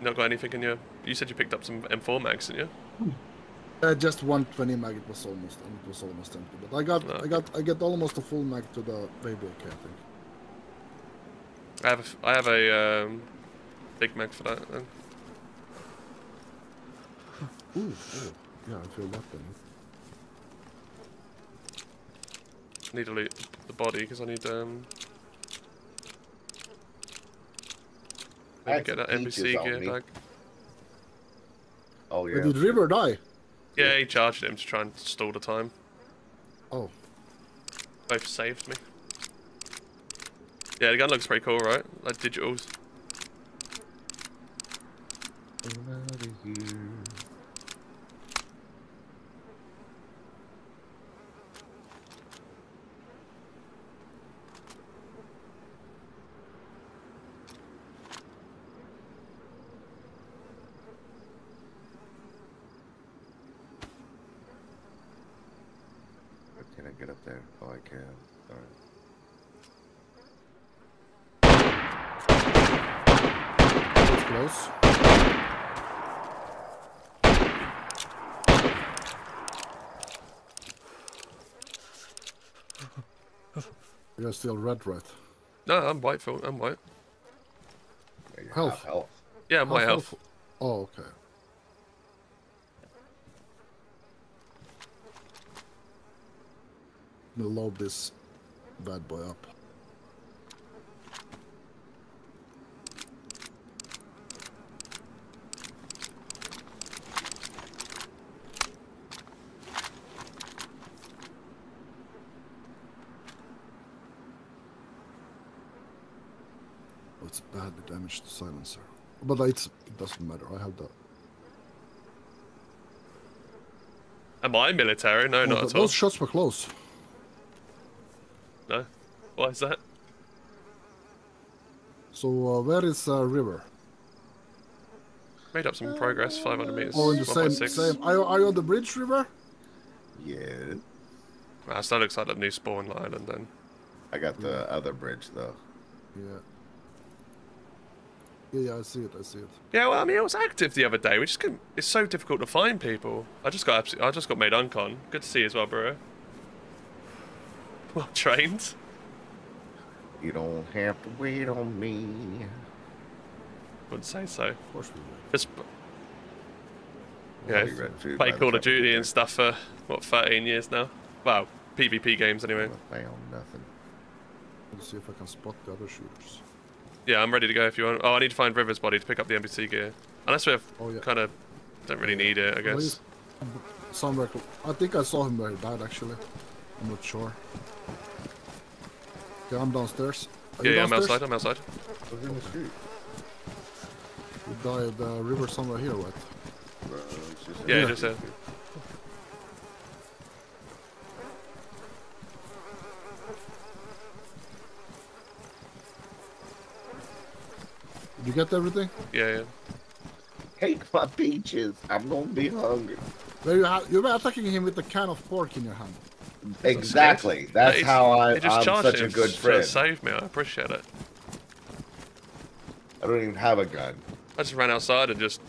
AK 101. Not got anything in your. You said you picked up some M4 mags, didn't you? Uh, just 120 mag. It was almost, it was almost empty. But I got, No. I got, I get almost a full mag to the baby AK. I think. I have a, I have a um, big mag for that. Then. Ooh, ooh. yeah, I feel that then. Need to loot the body because I need um. I Maybe get that some peaches NBC gear me. back. Oh But yeah. Did River die? Yeah, he charged him to try and stall the time. Oh, Both saved me. Yeah, the gun looks pretty cool, right? Like digitals. Outta here. can't get up there. Oh, I can. All right. It's close. You're still red, right? No, I'm white, Phil. I'm white. Yeah, you're Health. health. Yeah, I'm white Half health. Oh, okay. We'll load this bad boy up. Oh, it's badly damaged the silencer. But it's, it doesn't matter. I have that. Am I military? No, Oh, not th- at all. those shots were close. No. Why is that? So uh, where is uh, river? Made up some progress. 500 meters. Oh, in the same same. Are you, are you on the bridge river? Yeah. Ah, so that looks like the new spawn island then. I got the other bridge though. Yeah. Yeah, yeah, I see it. I see it. Yeah, well, I mean, it was active the other day. We just couldn't. It's so difficult to find people. I just got. I just got made uncon. Good to see you as well, bro. Well trained. You don't have to wait on me. Would say so. Of course we will. Just I'll yeah, be red play the Call of Duty and stuff for what 13 years now. Well, PvP games anyway. I found nothing. Let's see if I can spot the other shooters. Yeah, I'm ready to go if you want. Oh, I need to find River's body to pick up the NBC gear. Unless we have Oh, yeah. kind of don't really need it, I guess. Somewhere. I think I saw him where he died. Actually, I'm not sure. Okay, I'm downstairs. Are Yeah, you yeah, I'm outside. I'm outside. What's in the street? You died uh, river somewhere here, right? Bro, it's just Yeah, Yeah. just uh, you get everything? yeah, yeah. Take my peaches. I'm gonna be hungry. Where you ha- you were attacking him with a can of pork in your hand. Exactly. That's It- how I, it just I'm such a good to friend. save me. I appreciate it. I don't even have a gun. I just ran outside and just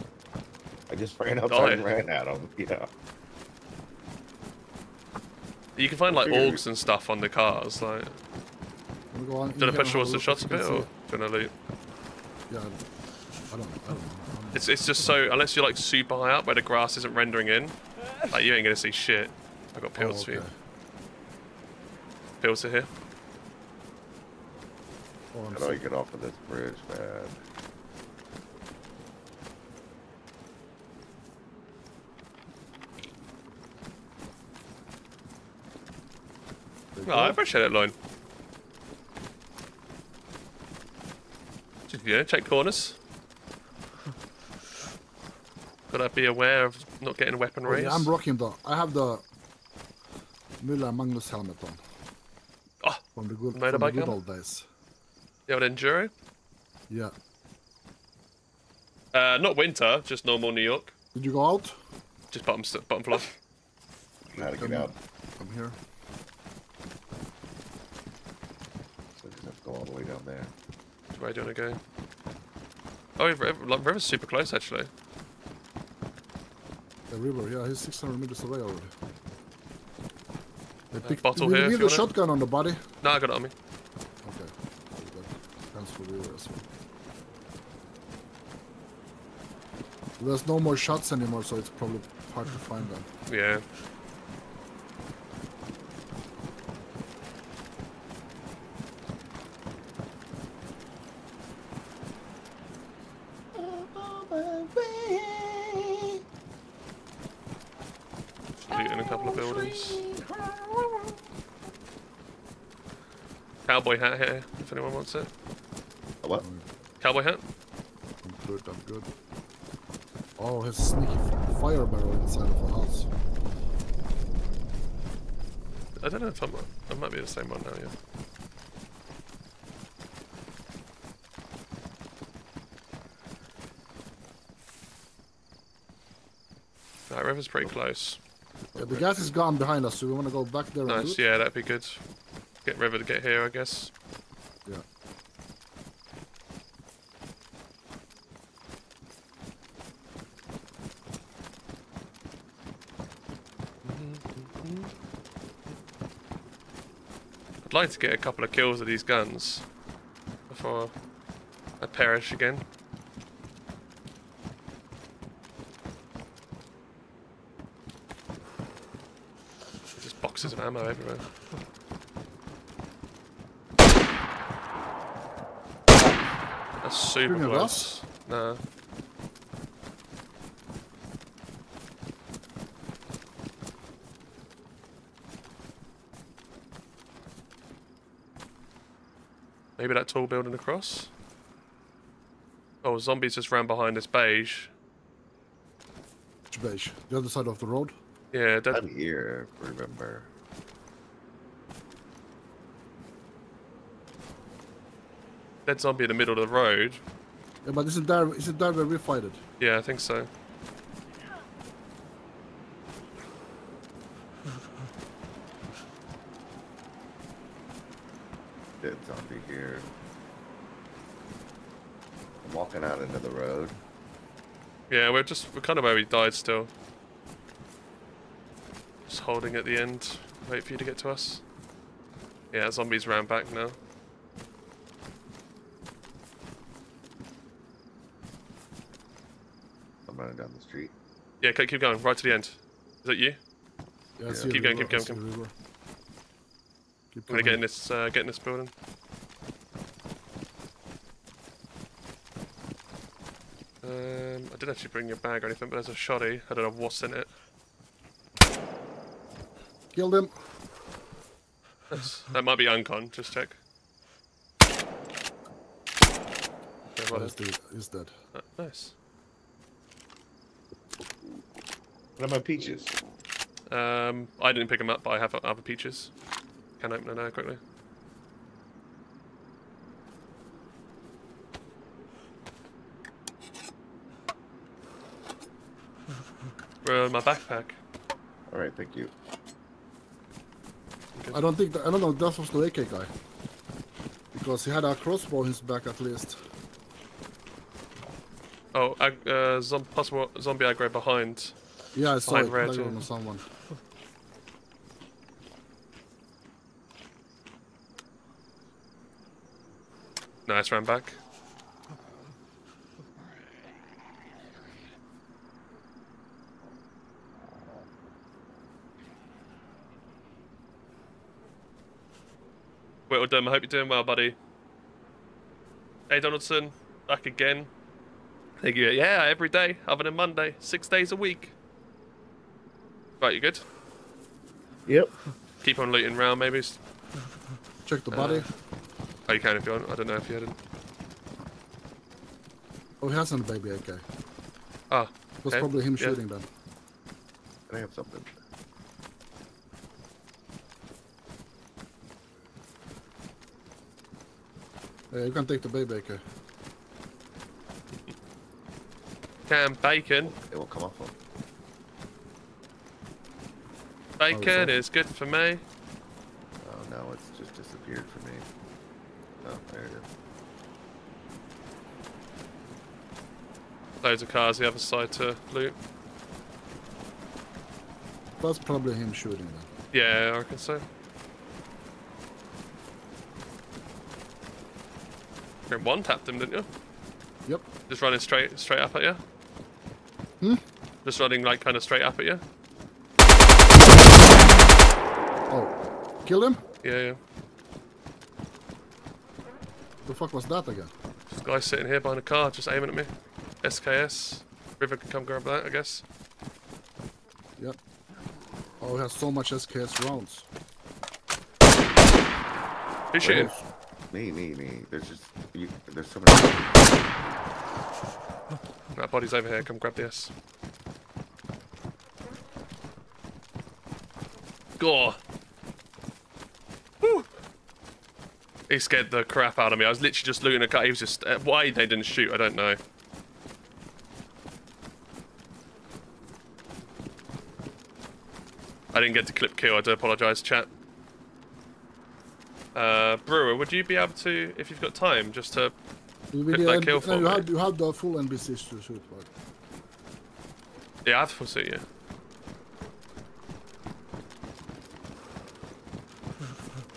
I just ran outside Oh, and ran at him. Yeah. you can find like Figured. orgs and stuff on the cars. Like, Wanna go on do you want in to push here towards the have shots a bit, or you do you want to loot? Can see- Yeah, I don't. I don't know. I'm- It's it's just so unless you're like super high up where the grass isn't rendering in, like you ain't gonna see shit. I've got Oh, pills for you. Pills are here. Oh, I'm How do I sorry. get off of this bridge, man? There you Oh, I appreciate it, Loin. You know, check corners. Gotta be aware of not getting weapon Oh, yeah, I'm rocking the. I have the Müller Magnus helmet on. Oh, From the good, from motorbike the good helmet? old days. you have an enduro? Yeah. Uh, not winter, just normal New York. Did you go out? Just bottom st- bottom floor. How to get out? I'm here. So I just have to go all the way down there. Where do you want to go? Oh, River, River's super close actually. The river. Yeah, he's 600 meters away already. They Uh, picked, bottle you here need a want it. shotgun on the body. No, I got it on me. Okay. Counts for river as well. There's no more shots anymore, so it's probably hard to find them. Yeah. Looting a couple of buildings. Cowboy hat here, if anyone wants it. A what? Cowboy hat? I'm good, I'm good. Oh, his sneaky fire barrel inside of the house. I don't know if I'm. I might be the same one now. Yeah. That river's pretty oh. close. Yeah, the gas is gone behind us, so we want to go back there Nice, yeah, that'd be good. Get River to get here, I guess. Yeah. I'd like to get a couple of kills of these guns before I perish again. Just boxes of ammo everywhere. That's super a close. No. Maybe that tall building across? Oh, zombies just ran behind this beige. Which beige? The other side of the road? Yeah, that, I'm here, remember. dead zombie in the middle of the road. Yeah, but this is it there? Is it there where we fight it? Yeah, I think so. Dead zombie here. I'm walking out into the road. Yeah, we're just we're kind of where we died still. Just holding at the end, wait for you to get to us. Yeah, zombies ran back now. I'm running down the street. Yeah, keep keep going, right to the end. Is that you? Yeah, I Yeah. Keep the going, keep I see going, the river. Keep I'm gonna get in this uh, get in this building. Um, I didn't actually bring your bag or anything, but there's a shoddy. I don't know what's in it. Killed him. That might be uncon. Just check. Okay, well, the- he's dead. uh, nice. What are my peaches? Um, I didn't pick them up, but I have other peaches. Can I open it now quickly. We're in my backpack. All right, thank you. I don't think that, I don't know. That was the AK guy. Because he had a crossbow in his back at least. Oh, uh, zom- possible zombie aggro behind. Yeah, I saw Behind it. on someone. Nice, ran back. Whittledum, I hope you're doing well, buddy. Hey, Donaldson, back again. Thank you. Yeah, every day, other than Monday, six days a week. Right, you good? Yep. Keep on looting round, maybe. Check the Uh, body. Oh, you can if you want. I don't know if you hadn't. Oh, he has a baby AK. Ah, It was okay, probably him yeah. shooting then. Can I have something? Yeah, you can take the baby AK. Cam bacon. It will come off of. Bacon oh, so- is good for me. Oh no, it's just disappeared for me. Oh, there it is. Loads of cars the other side to loot. That's probably him shooting then. Yeah, I can so. You one tapped him, didn't you? Yep. Just running straight straight up at you? Hmm? Just running like kind of straight up at you? Oh, kill him? Yeah, yeah. The fuck was that again? This guy sitting here behind a car just aiming at me. SKS. River can come grab that, I guess. Yep. Oh, he has so much SKS rounds. Who's shooting? Me, me. There's just you, there's over here. Come grab this. Gore. Woo. He scared the crap out of me. I was literally just looting a car. He was just. Uh, why they didn't shoot, I don't know. I didn't get to clip kill. I do apologise, chat. Uh, Brewer, would you be able to, if you've got time, just to You, that kill and for you, me. have, you have the full NBC to shoot, right? yeah, I have to see you.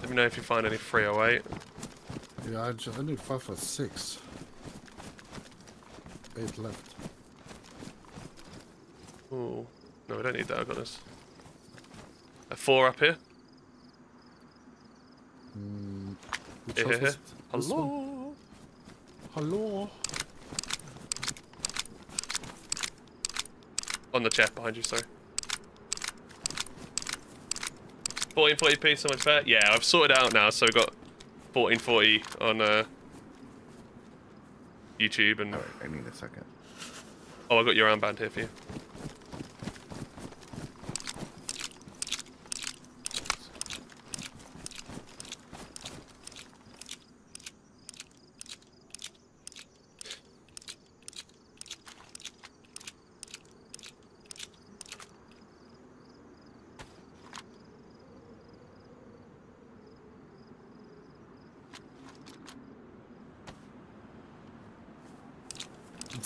Let me know if you find any 308. Yeah, I, just, I need five for six. Eight left. Ooh, no, we don't need that. I've got this. A four up here. Mm, which Here, house here, was here. it? This one? Hello. Hello. On the chair behind you, sorry. 1440p, so much better. Yeah, I've sorted out now, so we've got 1440 on uh, YouTube, and All right, I need a second. oh, I got your armband here for you.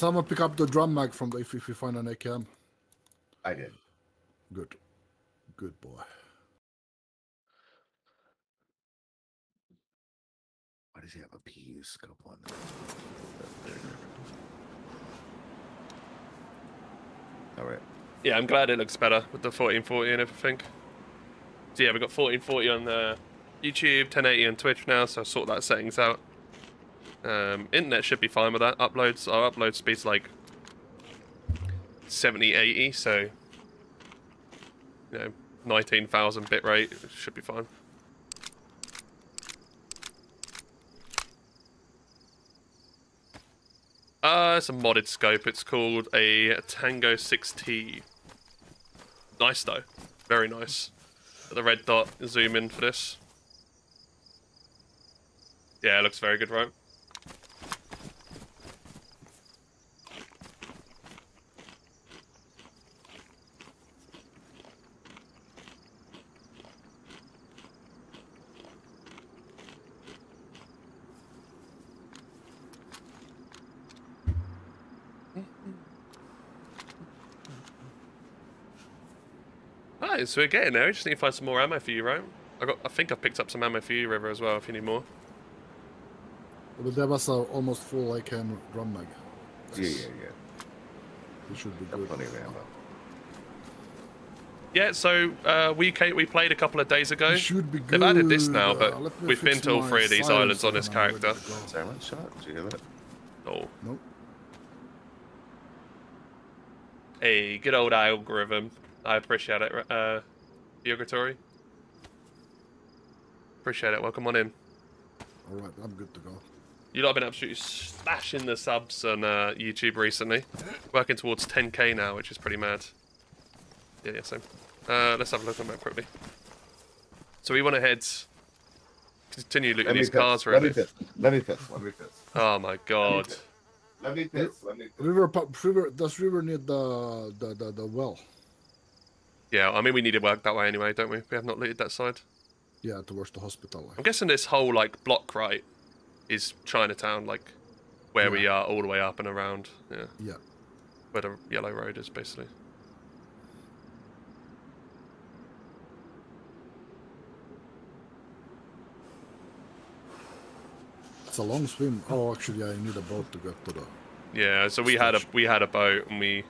Someone pick up the drum mag from the if, if you find an AKM? I did. Good. Good boy. Why does he have a PU scope on? All right. Yeah, I'm glad it looks better with the 1440 and everything. So yeah, we've got 1440 on the YouTube, 1080 on Twitch now, so sort that settings out. Um, internet should be fine with that. Uploads, our upload speed's like 70, 80, so you know, 19,000 bit rate should be fine. Uh, it's a modded scope. It's called a Tango 6T. Nice though, very nice. The red dot zoom in for this. Yeah, it looks very good, right? Alright, so we're getting there. We just need to find some more ammo for you, right? I got. I think I picked up some ammo for you, River, as well. If you need more. But there was a almost full AKM drum mag. Yeah, yeah, yeah. It should be good. plenty of ammo. Yeah, so uh, we ca- we played a couple of days ago. It should be They've added this now, Uh, but let me we've been to all three of these islands on this and I'm ready character. to. Silent shot. Did you hear that? Oh, Nope. hey, good old algorithm. I appreciate it, uh, Yoguratory. Appreciate it. Welcome on in. All right, I'm good to go. You lot have been absolutely smashing the subs on uh, YouTube recently. Working towards 10k now, which is pretty mad. Yeah, yeah, same. Uh, let's have a look at the map quickly. So we want to head, continue looting Let me these piss. cars, Let me really. piss. Let me piss. Let me piss. Oh my god. Let me piss. Let me piss. River, River, does River need the the, the, the well? Yeah, I mean we need to work that way anyway, don't we? We have not looted that side. Yeah, towards the hospital. I'm guessing this whole like block right is Chinatown, like where we are all the way up and around. Yeah, Yeah. where the yellow road is basically. It's a long swim. Oh, actually, I need a boat to get to the. Yeah, so we had a we had a boat and we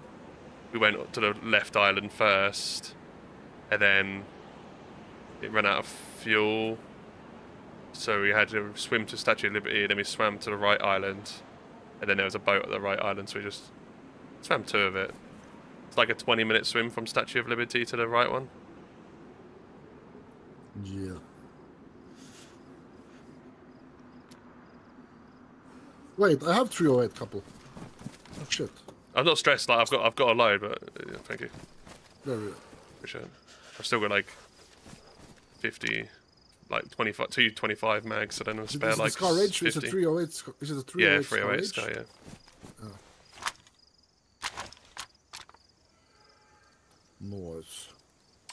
we went to the left island first, and then it ran out of fuel, so we had to swim to Statue of Liberty. and Then we swam to the right island, and then there was a boat at the right island, so we just swam two of it. It's like a twenty-minute swim from Statue of Liberty to the right one. Yeah. Wait, I have 308 couple. Oh, shit. I'm not stressed. Like I've got I've got a load, but yeah, thank you. Very. Appreciate it. I've still got like fifty, like 25, two 25 mags, so then I'll Is spare it like Scar H? Is it 50. 308? Scar- Is it a 308? Yeah, Scar 308 H? Sky, yeah. Noise.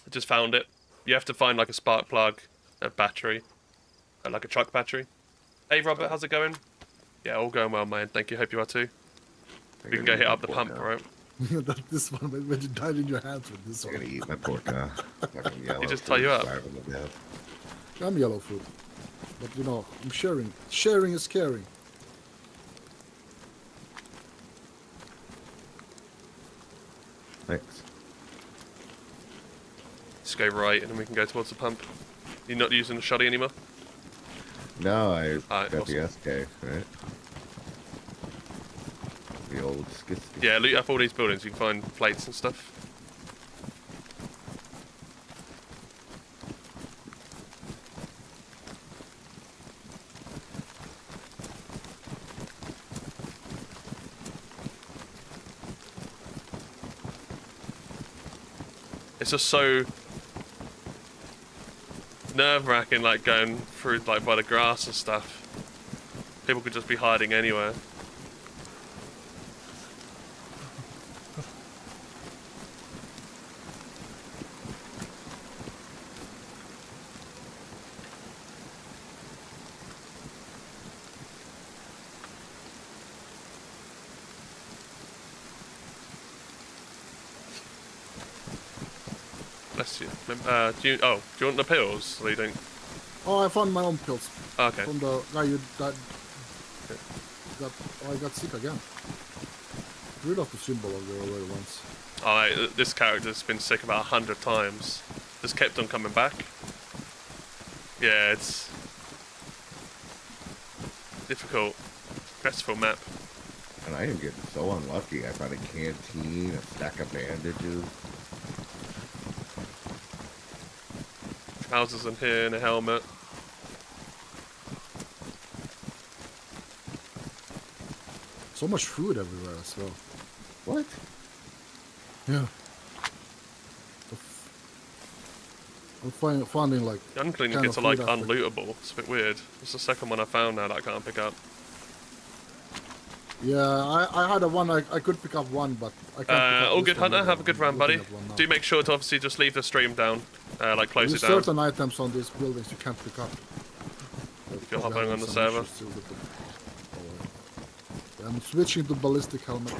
I just found it. You have to find like a spark plug, a battery, uh, like a truck battery. Hey Robert, how's it going? Yeah, all going well, man. Thank you. Hope you are too. We can go hit up the pump, all right? that this one when when you died in your hands with this one. I'm one. gonna eat my pork now. Fucking yellow just tie you food up. starving to death. I'm yellow food. But you know, I'm sharing. Sharing is caring. Thanks. Just go right, and then we can go towards the pump. You're not using the shoddy anymore? No, I Alright, got awesome. the SK, right? The old skis. Yeah, loot up all these buildings. You can find plates and stuff. It's just so nerve wracking, like going through like by the grass and stuff. People could just be hiding anywhere. Uh, do you. Oh, do you want the pills? Or you don't. Oh, I found my own pills Okay. from the guy you died. Got, oh, I got sick again. Read off the symbol of the already once. Alright, this character's been sick about a hundred times. Just kept on coming back. Yeah, it's difficult, stressful map. And I am getting so unlucky. I found a canteen, a stack of bandages. Trousers in here and a helmet. So much food everywhere as well. What? Yeah. I'm find, finding like The unclean kind gets of are like unlootable. It's a bit weird. It's the second one I found now that I can't pick up. Yeah, I, I had a one. I, I could pick up one, but I can't. pick Uh, up all good, Hunter. Have a good I'm run, buddy. looking at one now. Do make sure to obviously just leave the stream down, uh, like close There's it down. certain items on these buildings you can't pick up. If you're hopping on the server. Oh, I'm switching to ballistic helmet.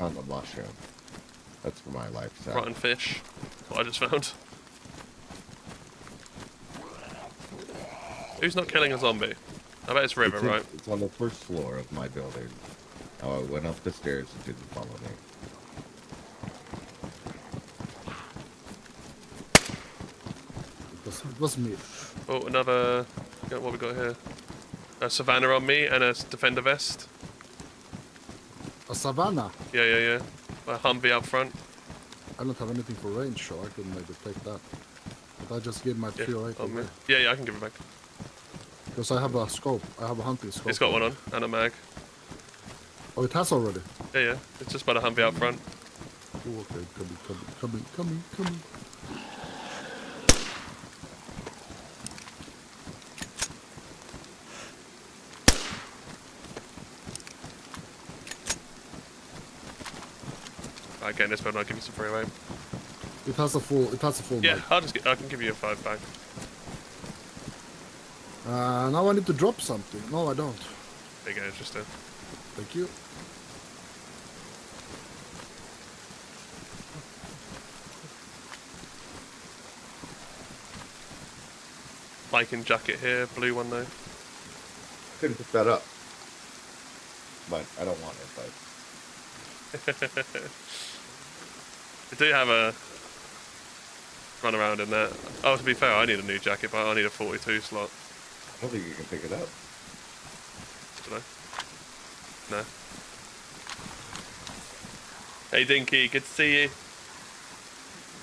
On the mushroom. That's for my lifestyle. Rotten fish. What I just found. Who's not killing a zombie? I bet it's River, it's in- right? It's on the first floor of my building. Oh, I went up the stairs and didn't follow me. It was, it was me. Oh, another. What we got here? A Savannah on me and a Defender vest. A savannah. Yeah, yeah, yeah. A Humvee up front. I don't have anything for range, so I could maybe take that. But I just gave my Yeah, 308 on me. Yeah, yeah, I can give it back. Because I have a scope. I have a hunting scope. It's got one on and a mag. Oh, it has already. Yeah, yeah. It's just by the Humvee out front. Oh, okay, coming, coming, coming, coming, coming. Right, get in this building. I'll give you some free away. It has a full. It has a full. Yeah, mag. I'll just get. I can give you a five back. Uh, now I need to drop something. No, I don't. There you go. Just a. Thank you. Viking jacket here, blue one though. Couldn't pick that up. But I don't want it, but I do have a run around in there. Oh, to be fair, I need a new jacket, but I need a 42 slot. I don't think you can pick it up. Don't know. No. Hey Dinky, good to see you.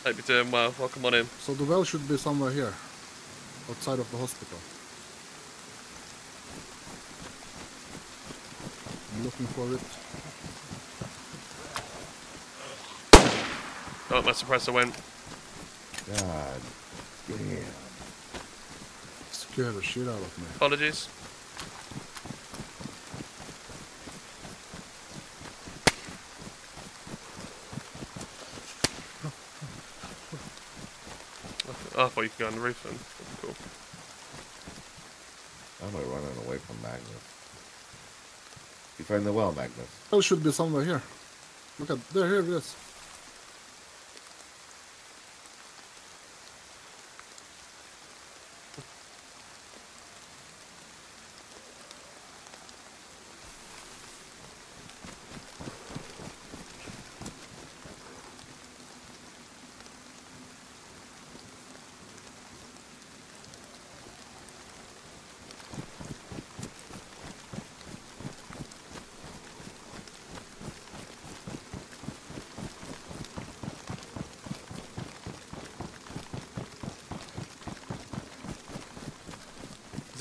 Hope you're doing well. Welcome on in. So the well should be somewhere here, outside of the hospital. I'm looking for it. Oh, my suppressor went. God damn. Scared the shit out of me. Apologies. I thought you could go on the roof then. That's cool. How am I running away from Magnus? You find the well, Magnus. Oh, should be somewhere here. Look at there. Here it is.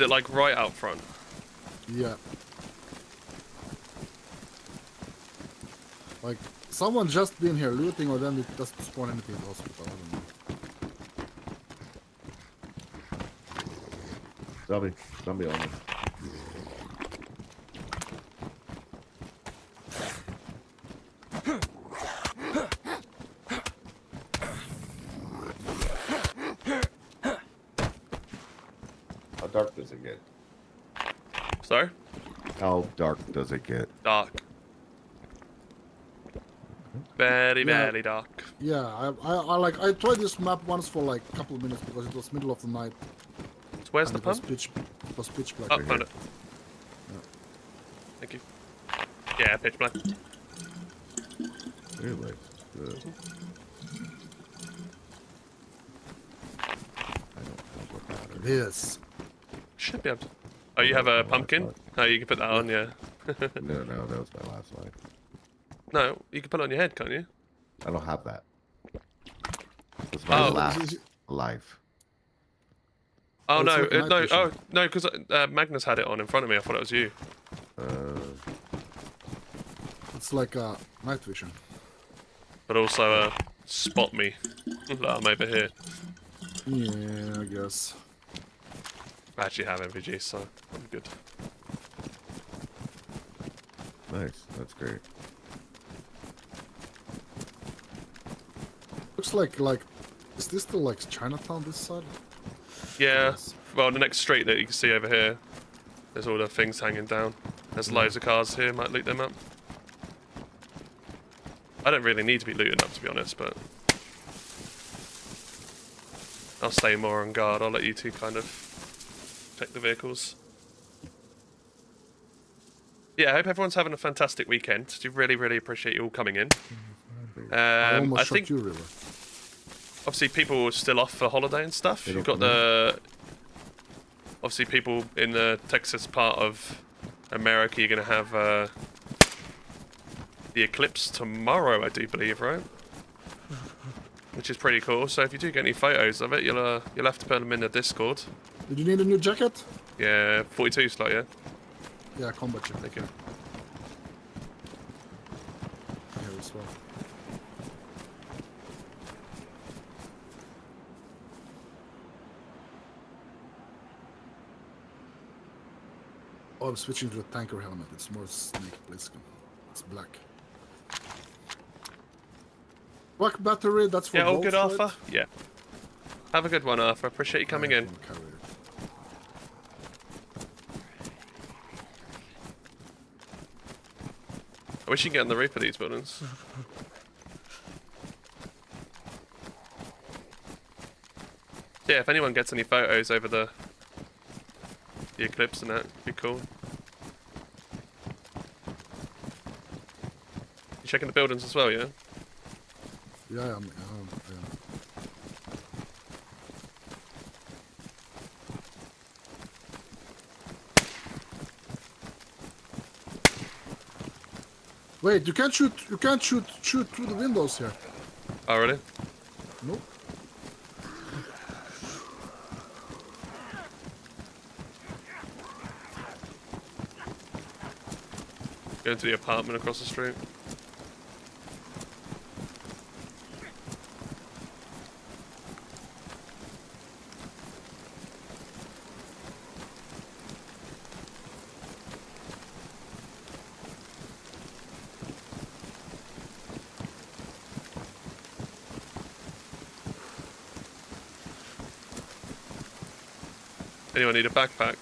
Is it like right out front? Yeah. Like someone just been here looting, or then it doesn't spawn anything in the hospital. I don't know. Zombie. Zombie on me. How dark does it get? Sorry? How dark does it get? Dark. Mm-hmm. Very, Yeah. very dark. Yeah, I, I, I like I tried this map once for like a couple of minutes because it was middle of the night. So where's and the it was pump? pitch, it was pitch black. Oh, right found here. it. Thank you. Yeah, pitch black. Really? Good. I don't have a battery. This. Should be able to. Oh, you have a pumpkin? Oh, oh you can put that on, yeah. No, no, that was my last life. no, you can put it on your head, can't you? I don't have that. It's my Oh. last life. Oh, Oh, no, like uh, no, vision. oh, no, because uh, Magnus had it on in front of me. I thought it was you. Uh, It's like a night vision. But also, uh, spot me. that I'm over here. Yeah, I guess. I actually have NVG, so I'm good. Nice. That's great. Looks like like is this the like Chinatown this side? Yeah, Yes. well, the next street that you can see over here, there's all the things hanging down. There's hmm. loads of cars here, might loot them up. I don't really need to be looting up, to be honest, but... I'll stay more on guard. I'll let you two kind of check the vehicles. Yeah, I hope everyone's having a fantastic weekend. Do really, really appreciate you all coming in. I Um, almost I think you, River. obviously people are still off for holiday and stuff. They You've got the obviously people in the Texas part of America. You're going to have uh, the eclipse tomorrow, I do believe, right? Which is pretty cool. So if you do get any photos of it, you'll uh, you'll have to put them in the Discord. Did you need a new jacket? Yeah, 42 slot, yeah. Yeah, combat jacket. Thank you. Here as well. Oh, I'm switching to the tanker helmet. It's more Snake Plissken. It's black. Black battery, that's for Yeah, all good, right? Arthur. Yeah. Have a good one, Arthur. Appreciate you coming in. I can carry it. I wish you get on the roof of these buildings. yeah, if anyone gets any photos over the the eclipse and that, it'd be cool. You checking the buildings as well, yeah? Yeah, I'm, um, yeah. Wait, you can't shoot. You can't shoot shoot through the windows here. Oh, really? Nope. Going to the apartment across the street. Anyone need a backpack?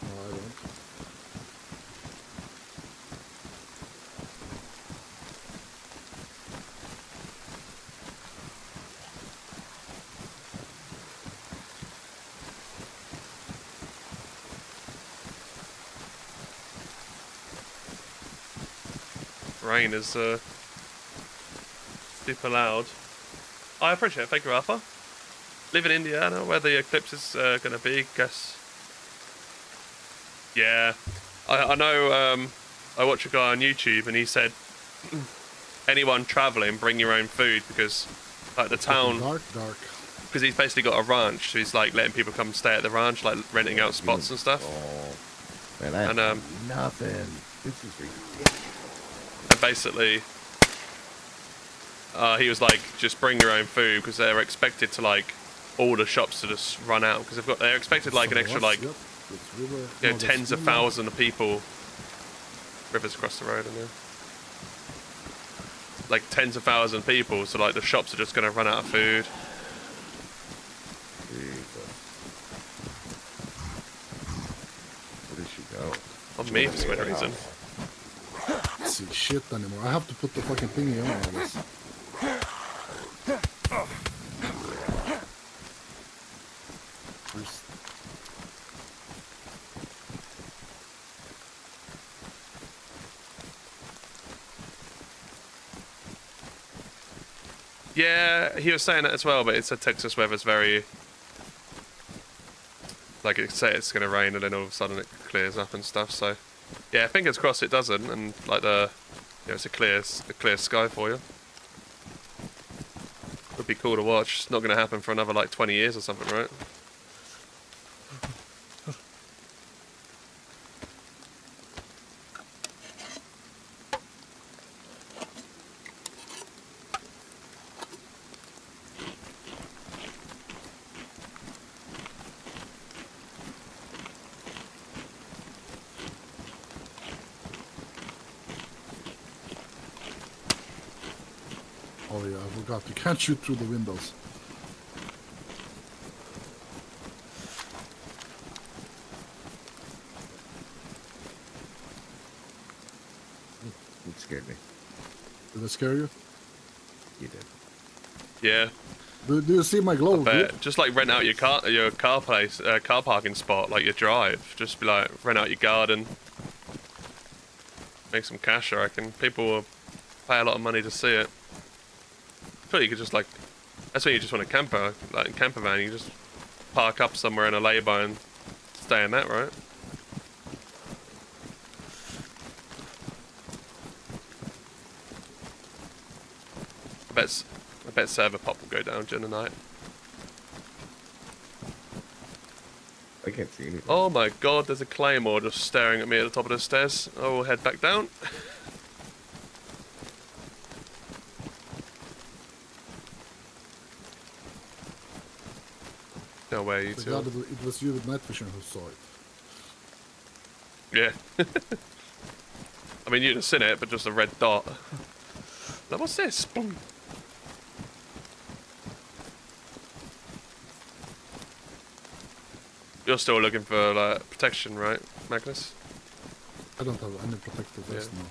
No, I don't. Rain is uh, super loud. I appreciate it. Thank you, Alpha. Live in Indiana, where the eclipse is uh, going to be. Guess. Yeah, I, I know. Um, I watch a guy on YouTube, and he said, anyone traveling, bring your own food because, like the town, Dark, dark. because he's basically got a ranch. So he's like letting people come stay at the ranch, like renting out spots and stuff. Oh, man, I And, um, nothing. This is ridiculous. and basically uh, he was like just bring your own food because they're expected to like all the shops to just run out because they've got they're expected like an extra like Yep, it's river. you know tens of thousands of people rivers across the road and there like tens of thousands of people so like the shops are just going to run out of food Jesus. Where did she go? on me for some reason see shit anymore. I have to put the fucking thingy on, I guess. Where's- yeah he was saying that as well but it's a texas weather's very like it say it's going to rain and then all of a sudden it clears up and stuff so yeah fingers crossed it doesn't and like the you know, it's a clear a clear sky for you. Would be cool to watch. It's not going to happen for another like 20 years or something right Oh yeah, I forgot. You can't shoot through the windows. It scared me. Did that scare you? You did. yeah Do, do you see my glow? dude? just like rent out your car your car place uh, car parking spot like your drive just be like rent out your garden make some cash i reckon people will pay a lot of money to see it You could just like that's when you just want a camper like a camper van you just park up somewhere in a lay-by and stay in that right I bet, I bet server pop will go down during the night. I can't see anything. Oh my god, there's a claymore just staring at me at the top of the stairs. I will head back down. no way, you Thank two. God it it was you with night vision who saw it. Yeah. I mean, you'd have seen it, but just a red dot. Now, what's this? Boom. You're still looking for like protection, right, Magnus? I don't have any protective vest Yeah. now.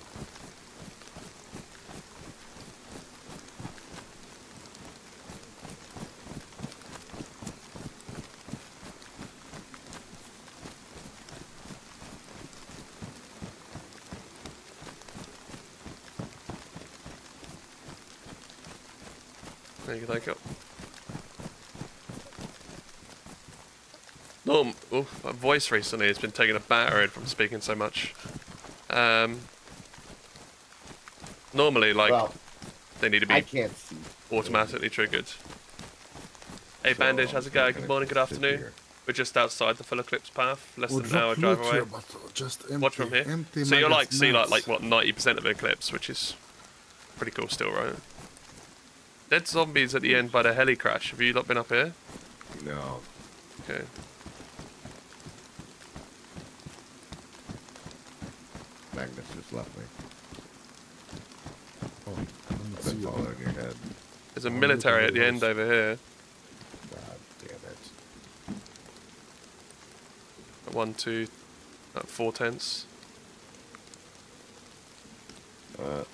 There you go. Norm, oh, my voice recently has been taking a battering from speaking so much. Um, normally, like, well, they need to I be can't see. automatically triggered. Hey, so Bandage, how's it going? Good morning, good afternoon. here. We're just outside the Full Eclipse path, less We'll than an hour drive away. here, just empty, Watch from here. Empty So you're like maggots see like like what ninety percent of the Eclipse, which is pretty cool still, right? Dead zombies at the end by the heli crash. Have you not been up here? No. Okay. Magnus just left me. Oh, I don't I've see you. following your head. There's a Oh, military at at the end over here. God damn it. one, two, uh, four tents. Uh,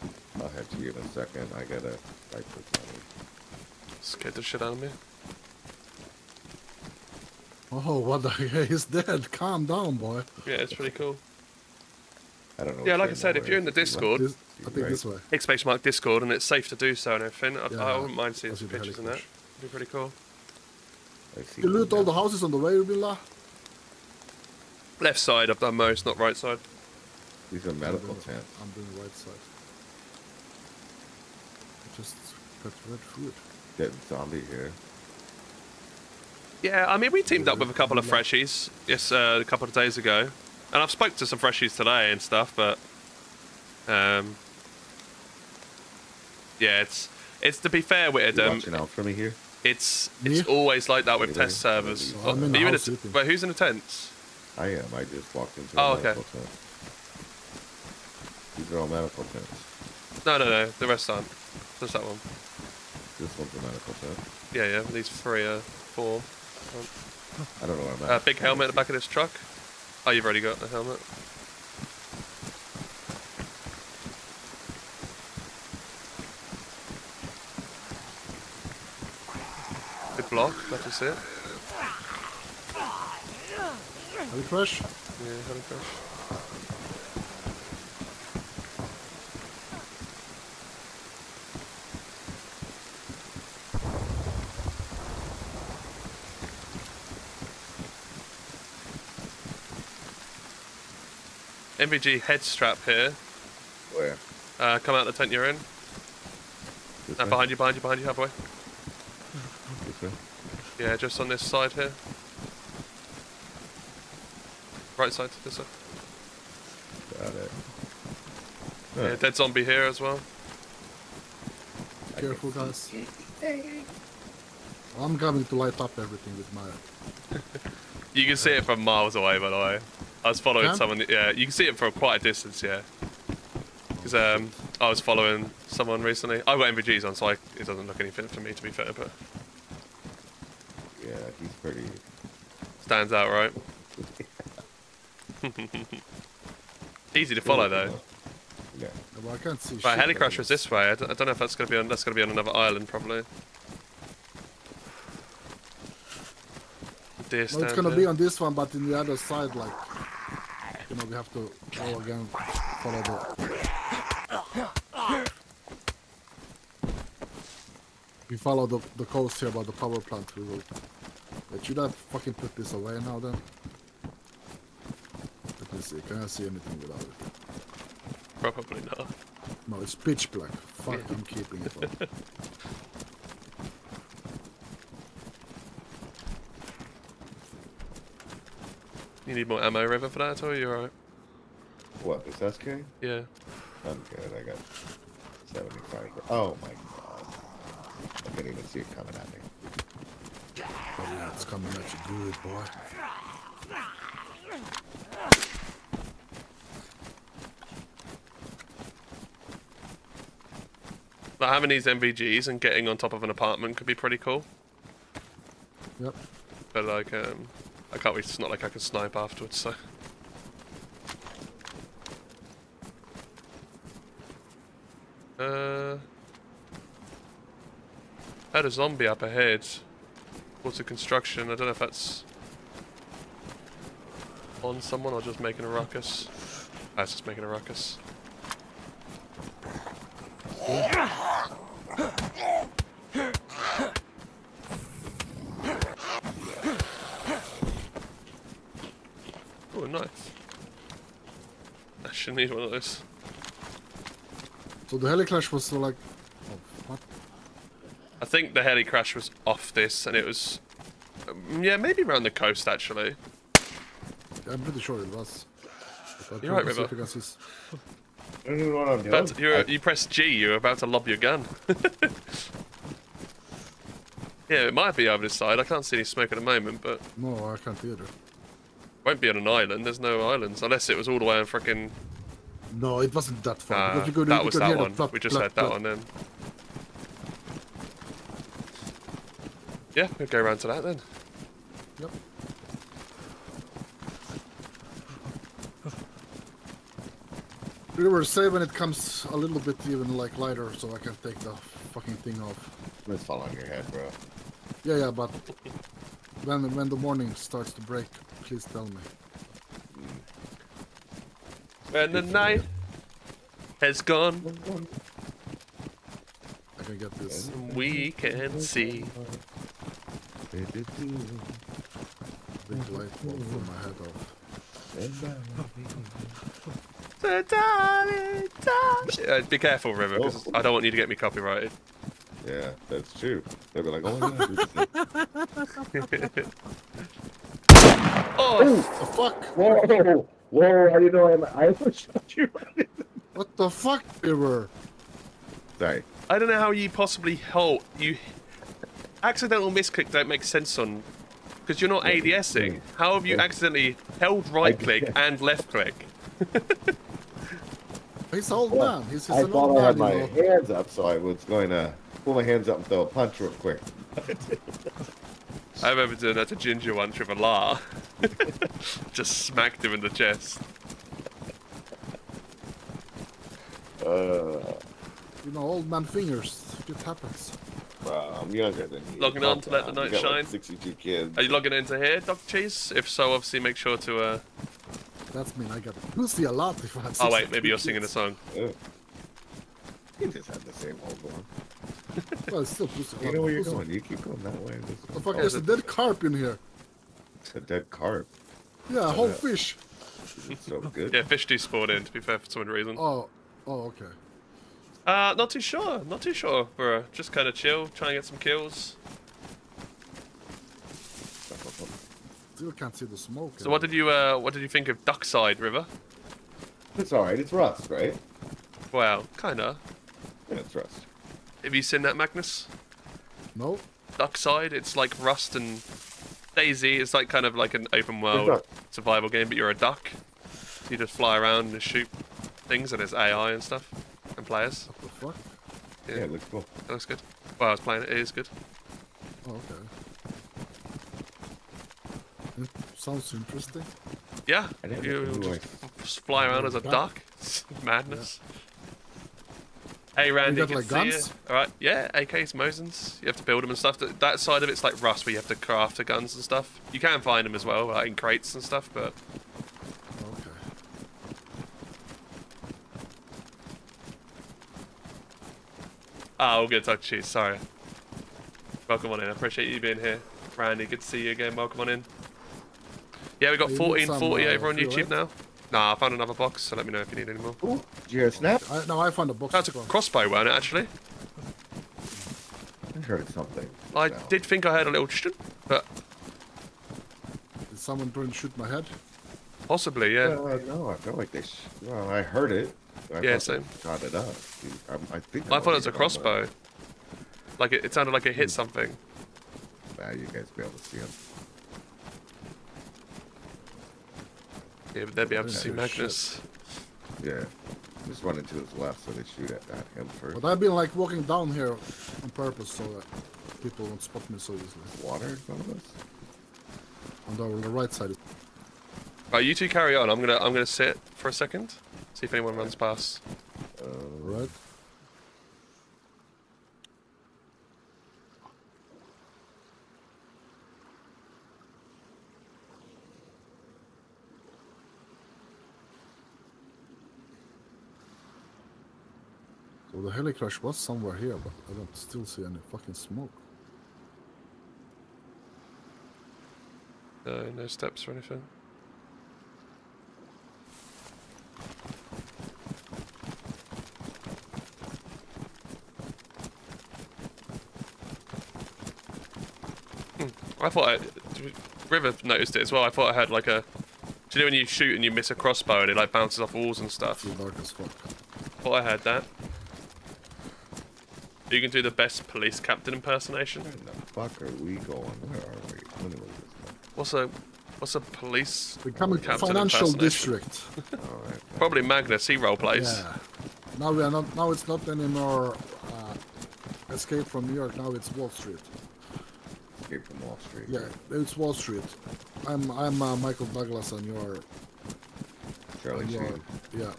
I'll head to you in a second. I gotta fight for Tony. Scared the shit out of me. Oh, what the hell? He's dead. Calm down, boy. Yeah, it's pretty cool. I don't know. Yeah, like I said, if you're in the Discord, This, I think right. this way. exclamation mark Discord, and it's safe to do so and everything, I, I wouldn't mind seeing some the pictures in that. It'd be pretty cool. I see You one loot all the houses on the way, Villa? Left side, I've done most, not right side. These are medical tents. I'm doing right side. I just got red food. Dead zombie here. Yeah, I mean, we teamed up with a couple of freshies yes, uh, a couple of days ago, and I've spoke to some freshies today and stuff, but um, yeah, it's it's to be fair with You it, um, watching out for me here? it's it's Me? always like that with Yeah. test servers. Oh, I'm in Are you in a house t- sleeping. wait, who's in the tents? I am. I just walked into Oh, a okay. medical tent. These are all medical tents. No, no, no, the rest aren't. Just that one. This one's a medical tent. Yeah, yeah, these three are four. I don't know where I'm at. Uh, big helmet at the back of this truck. Oh, you've already got the helmet. Good block, that is it. Heli crash? Yeah, heli crash. NVG head strap here. Where? Uh, come out the tent you're in. This Uh, behind you, behind you, behind you, halfway. This way? Yeah, just on this side here. Right side, this side. Got it. Yeah, Huh. dead zombie here as well. Careful, guys. I'm coming to light up everything with my. You can see it from miles away, by the way. I was following Can? someone. Yeah, you can see it from quite a distance. Yeah. Because um, I was following someone recently. I've got NVGs on, so I, it doesn't look anything for me to be fair, but Yeah, he's pretty. stands out, right? Easy to follow though. Yeah. Well, I can't see Right, shit. Helicrusher's this way. I don't, I don't know if that's gonna be on. That's gonna be on another island probably. Deer No, it's gonna here. be on this one, but in the other side, like, you know, we have to go again, follow the. We follow the, the coast here about the power plant. We will. Wait, should I fucking put this away now then? Let me see. Can I see anything without it? Probably not. No, it's pitch black. Fuck, I'm keeping it You need more ammo, River, for that, or you're alright? What, this SK? Yeah. I'm good. I got 75. Oh my god. I can't even see it coming at me. Oh, yeah, it's coming at you good, boy. But having these NVGs and getting on top of an apartment could be pretty cool. Yep. But like, um, I can't. Wait, it's not like I can snipe afterwards. So. Uh. Had a zombie up ahead. Water construction. I don't know if that's on someone or just making a ruckus. That's just making a ruckus. Oh, nice. I should need one of those. So the heliclash was like. Oh, what? I think the heli crash was off this, and it was, um, yeah, maybe around the coast actually. I'm pretty sure it was. But You're right, let me see River. if I can see s- I don't know what I'm doing. About to- you're, you pressed G, you're about to lob your gun. yeah, it might be over this side. I can't see any smoke at the moment, but No, I can't either. won't be on an island. There's no islands unless it was all the way on freaking. No, it wasn't that far. Uh, because we could, that was that one. Plop, we just plop, had that plop. one then. Yeah, we'll go around to that then. Yep. We were safe when it comes a little bit even like lighter, so I can take the fucking thing off. It's on your head, bro. Yeah, yeah, but when when the morning starts to break, please tell me. When the night has gone, I can get this. we can see. Big light bulb from my head off. Uh, be careful, River, because I don't want you to get me copyrighted. Yeah, that's true. They'll be like, oh, yeah. Oh, The fuck? Whoa, whoa, how do you know I'm, I almost shot you right What the fuck, River? Sorry. I don't know how you possibly hold you. Accidental misclick don't make sense on because you're not ADSing. How have you accidentally held right click and left click? He's an old man. He's, he's I an old thought I had my you hands up, so I was going to pull my hands up and throw a punch real quick. I remember doing that to Ginger once with a la. Just smacked him in the chest. Uh, You know, old man fingers. It happens. well, I'm younger than you. Logging on to let the night down. You got, shine. Like 62 kids. Are you logging into here, Dr. Cheese? If so, obviously make sure to. uh... That's mean I got pussy a lot if I had Oh wait, maybe you're kids. singing a song. Ugh. You just had the same old one. Well, it's still pussy. You know where you're going. You keep going that way. This The is fuck, there's a dead carp in here. It's a dead carp. Yeah, a whole Yeah. fish. It's so good. Yeah, fish do spawn in. To be fair, for some reason. Oh, oh, okay. Uh, not too sure. Not too sure, bro. Just kind of chill, trying to get some kills. Still can't see the smoke. So what did you uh, what did you think of Duckside River? It's alright. It's rust, right? Well, kinda. Yeah, it's rust. Have you seen that, Magnus? No. Duckside. It's like Rust and DayZ. It's like kind of like an open world survival game, but you're a duck. You just fly around and shoot things, and there's AI and stuff and players. What? Yeah. Yeah, it looks cool. That looks good. Well, I was playing it. It is good. Oh, okay. It sounds interesting. Yeah. I didn't You know just just fly around as a Duck. duck. It's madness. Hey Randy, got, good like, to see guns? you. All right, yeah, AKs, Mosins. You have to build them and stuff. That, side of it's like Rust, where you have to craft the guns and stuff. You can find them as well, like in crates and stuff. But Okay. ah, all good, talk to you. Sorry. Welcome on in. I appreciate you being here, Randy. Good to see you again. Welcome on in. Yeah, we got Hey, you need some, 1440 uh, over on fuel, YouTube right? now. Nah, I found another box, so let me know if you need any more. Ooh, did you hear a snap? I, now I found a box. That's a crossbow, weren't it, actually? I heard something. I No. did think I heard a little shit, but Did someone try and shoot my head? possibly, yeah. Uh, no, I feel like they. Sh- well, I heard it. I Yeah, thought same. Shot it up. Dude, I, I think. I thought it was a crossbow. Like it, it sounded like it Hmm. hit something. Nah, you guys be able to see him. Yeah, but they'd be able to Yeah, see. Magnus. Yeah. Just running to his left, so they shoot at that him first. But I've been like walking down here on purpose so that people won't spot me so easily. Water in front of us. On the, on the right side. Right, you two carry on. I'm gonna I'm gonna sit for a second. See if anyone runs past. Uh, Right? So the heli crash was somewhere here, but I don't still see any fucking smoke. No, no steps or anything. Hmm, I thought I, River noticed it as well. I thought I had like a. Do you know when you shoot and you miss a crossbow and it like bounces off walls and stuff? Still dark as fuck. Thought I had that. You can do the best police captain impersonation. where the fuck are we going? Where are we? When was this? What's a what's a police We come into captain financial impersonation? district. All right. Probably Magnus. He role plays. Yeah. Now we are not. Now it's not anymore. Uh, Escape from New York. Now it's Wall Street. Escape from Wall Street. Yeah, it's Wall Street. I'm I'm uh, Michael Douglas, and you're Charlie Sheen. yeah. Yeah.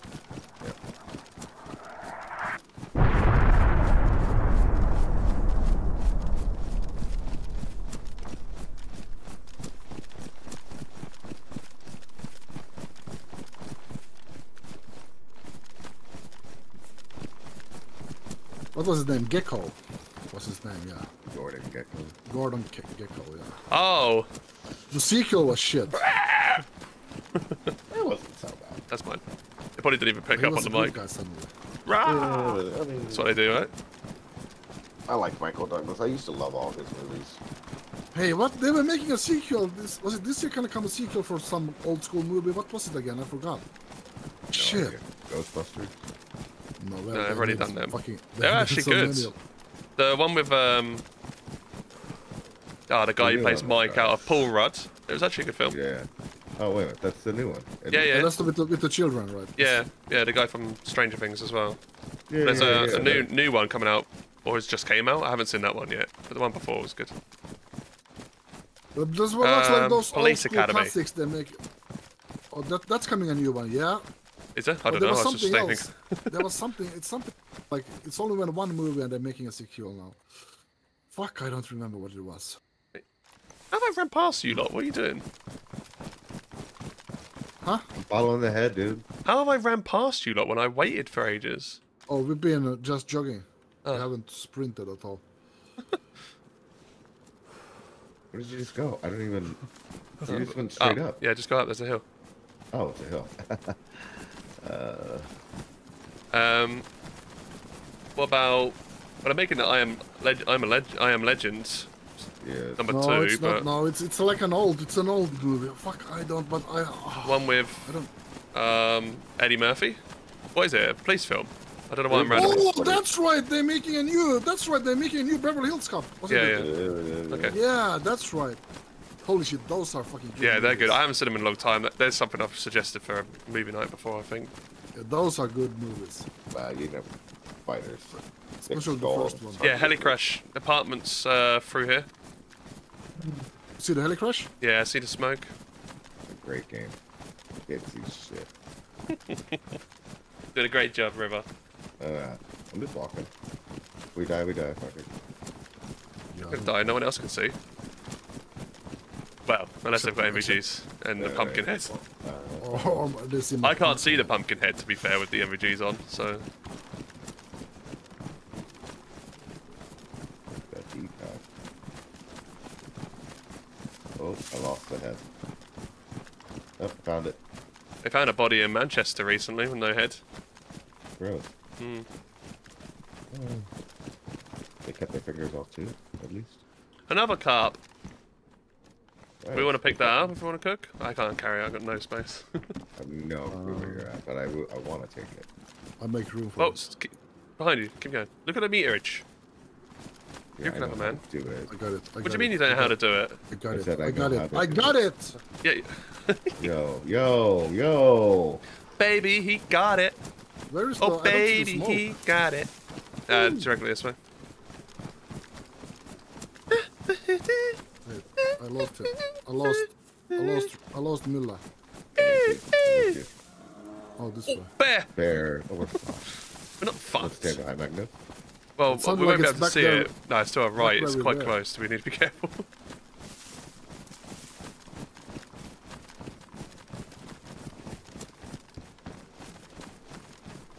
Was his name? Gekko. What's his name? Yeah. Gordon Gekko. Gordon Ge- Gekko. Yeah. Oh, The sequel was shit. That wasn't so bad. that's mine. They probably didn't even pick He up on the a good mic. guy suddenly. Rah! Yeah, I mean, That's what they do, right? I like Michael Douglas. I used to love all his movies. Hey, what? They were making a sequel. This was it. This year gonna come a sequel for some old school movie. What was it again? I forgot. No Shit. idea. Ghostbusters. No, No, they've already done them. Fucking, They're they did actually so good. many The one with um, ah, the guy The who plays one, Mike out of Paul Rudd. It was actually a good film. Yeah. Oh wait, minute, that's the new one. isn't Yeah, it? yeah. That's the with the, with the children, right? Yeah, yeah, the guy from Stranger Things as well. yeah There's yeah, a, yeah, a new that- new one coming out, or it's just came out. I haven't seen that one yet, but the one before was good. But This one looks like Um, those Police old Academy. classics they make. Oh, that that's coming a new one, yeah. Is it? I don't there know. I was was just something else. there was something. It's something like it's only been one movie and they're making a sequel now. Fuck, I don't remember what it was. How have I ran past you lot? What are you doing? Huh? I'm following the head, dude. How have I ran past you lot when I waited for ages? Oh, we've been uh, just jogging. Oh. I haven't sprinted at all. Where did you just go? I don't even. You just went Oh, straight up. yeah, just go up. There's a hill. Oh, it's a hill. uh, Um, what about? When I'm making the I am leg- I'm a leg- I am Legends yes. number no, two, it's but not. No, it's it's like an old. It's an old movie. Fuck, I don't. But I. oh, one with I don't. um Eddie Murphy. What is it? A police film? I don't know why I'm random. Oh, that's right. They're making a new. That's right. They're making a new Beverly Hills Cop. wasn't Yeah, it? yeah. Okay. Yeah, that's right. Holy shit, those are fucking. Good Yeah, they're good. I haven't seen them in a long time. There's something I've suggested for a movie night before, I think. Yeah, those are good movies. Wow, you know, fighters. Especially the Skull. first one. Yeah, Helicrash apartments uh, through here. See the heli crash? Yeah, I see the smoke. Great game. Can't shit. Did a great job, River. Uh, I'm just walking. We die, we die. Fuck it. Yeah. I'm gonna die. No one else can see. Well, unless they've got Except- NVGs and the pumpkin right. head. Oh, they see my I can't see the pumpkin head, to be fair, with the NVGs on. So That deep path. Oh, I lost the head. Oh, found it. they found a body in Manchester recently with no head. Gross. Hmm. Oh. They cut their fingers off too, at least. Another carp. We want to pick that up if we want to cook. I can't carry. it, I've got no space. I have no clue where you're at, but I want to take it. I make room for oh, keep- behind you. Keep going. Look at the meterage. Yeah, You're I clever, man. Do it. I got it. I What do you mean it. you don't know how to do it? I got it. I I got know it. I got it. it. Yeah, Yo, yo, yo. baby, he got it. Where is the? Oh, I don't see the baby, smoke. he got it. Uh, directly this way. Wait, I lost it. I lost. I lost. I lost Milla. Oh, this oh, way. Bear. Bear. Oh, we're, fucked. We're not fucked. stand behind Magnus. Well, It we won't like be able to see there- it. No, it's to our right. It's quite were. close. We need to be careful.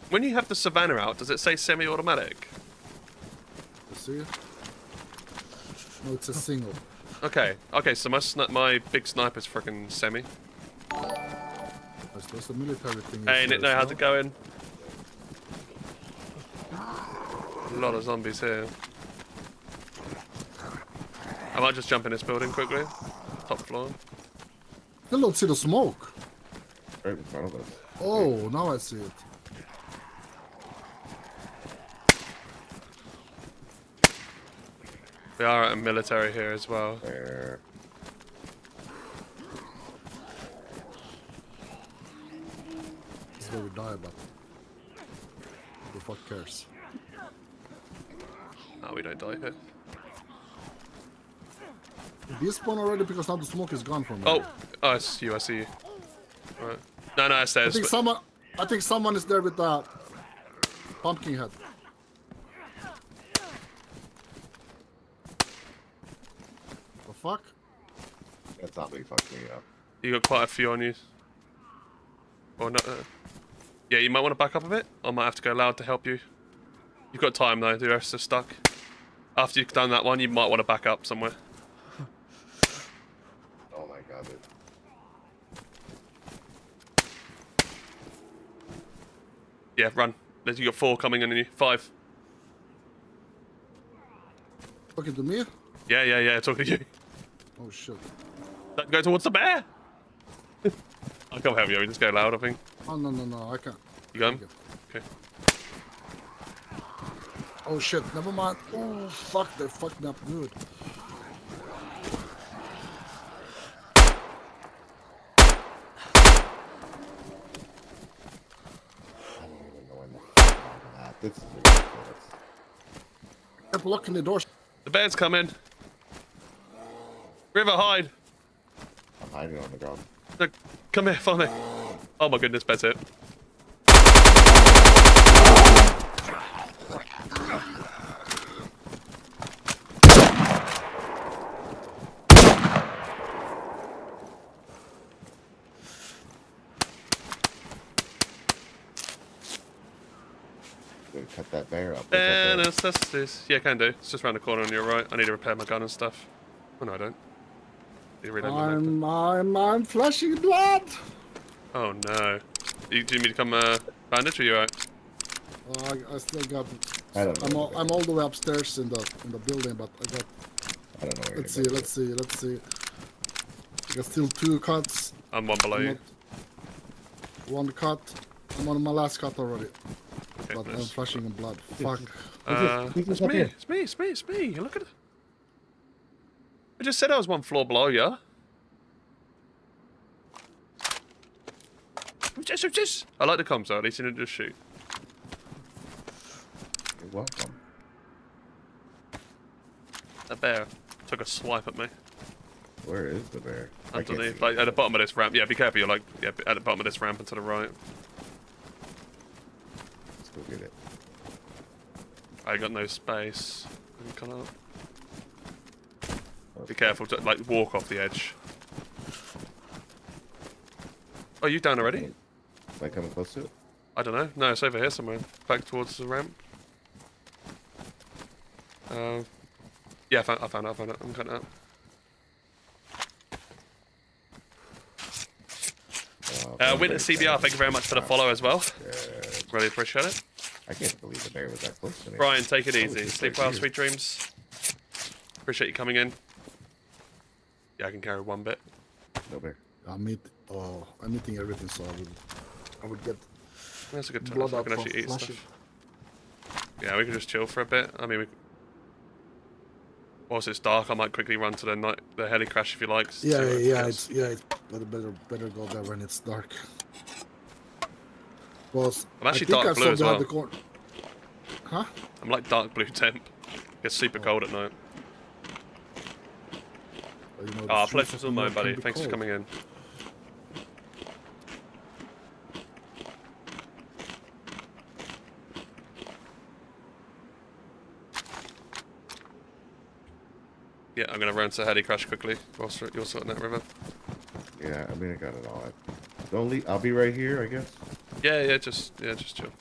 when you have the Savannah out, does it say semi-automatic? You see it? No, it's a single. Okay. Okay. So my sni- my big sniper's freaking semi. That's, that's the military thing. Hey, is Nick, know as how to go in. A lot of zombies here. I might just jump in this building quickly. Top floor. Still don't see the smoke. Right in front of us. Oh, now I see it. We are at a military here as well. There. This is where we die, but who the fuck cares? Oh, we don't die here. You spawn already? Because now the smoke is gone from me. Oh, oh, it's you. I see you. Right. No, no, it's I think someone. I think someone is there with that pumpkin head. Fuck? That zombie fucked me up. You got quite a few on you. Or not? Uh, yeah, you might want to back up a bit. I might have to go loud to help you. You've got time though, the rest are stuck. After you've done that one, you might want to back up somewhere. Oh my god. Dude. Yeah, run. There's you got four coming in on you. Five. Talking to me? Yeah, yeah, yeah, talking to you. Oh shit. Don't go towards the bear! I can't help you, we just go loud, I think. Oh no no no, I can't. You got him? Okay. Okay. Oh shit, never mind. Oh fuck, they're fucking up good. I don't even know the fuck I'm. This is ridiculous. Kept locking the doors. The bear's coming. River, hide! I'm hiding on the ground. Look, come here, follow me. Oh my goodness, that's it. Cut that bear up. What's that bear? Ancestors. Yeah, can do. It's just around the corner on your right. I need to repair my gun and stuff. Oh no, I don't. Need to reload. I'm I'm I'm flashing blood. Oh no. You, do you need me to come uh, bandage or you alright? Oh, I, I still got. I don't know. I'm all, I'm all the way upstairs in the in the building, but I got. I don't know where Let's see, anybody let's see, let's see. I got still two cuts. I'm one below I'm you. One cut. I'm on my last cut already, Okay, but I'm nice. flashing in blood. Fuck. Uh, Who's this it's up me, it's me, it's me, it's me. Look at it. Just said I was one floor below you. Who's this? I like the comms though, at least you didn't just shoot. You're welcome. A bear took a swipe at me. Where is the bear? Underneath, like at the bottom of this ramp. Yeah, be careful, you're like, yeah, at the bottom of this ramp and to the right. Let's go get it. I got no space. Come up. Oh, Be careful to like walk off the edge. Are you down already? Am I coming close to it? I don't know. No, it's over here somewhere. Back towards the ramp. Uh, yeah, I found, I found it. I found it. I'm cutting it up. Oh, Uh, Witness CBR, thank you very much for the follow as well. Good. Really appreciate it. I can't believe the bear was that close to me. Brian, take it Oh, easy. Sleep well, sweet dreams. Appreciate you coming in. Yeah, I can carry one bit. No bear. I'm meet. Oh, uh, I'm eating everything, so I would. I would get That's a good time. I can actually eat flashing. stuff. Yeah, we can just chill for a bit. I mean, we... whilst it's dark, I might quickly run to the night, the heli crash if you like. Yeah, yeah, it yeah. It's yeah. It's better, better, better go there when it's dark. Was I'm actually dark I blue as well. Huh? I'm like dark blue temp. Gets Oh. super cold at night. You know, the Ah, streets pleasure's of all mine, buddy. can be Thanks for coming in. Yeah, I'm gonna run to Heli Crash quickly whilst you're sorting that river. Yeah, I mean, I got it all. Don't leave. I'll be right here, I guess. Yeah, yeah, just yeah, just chill.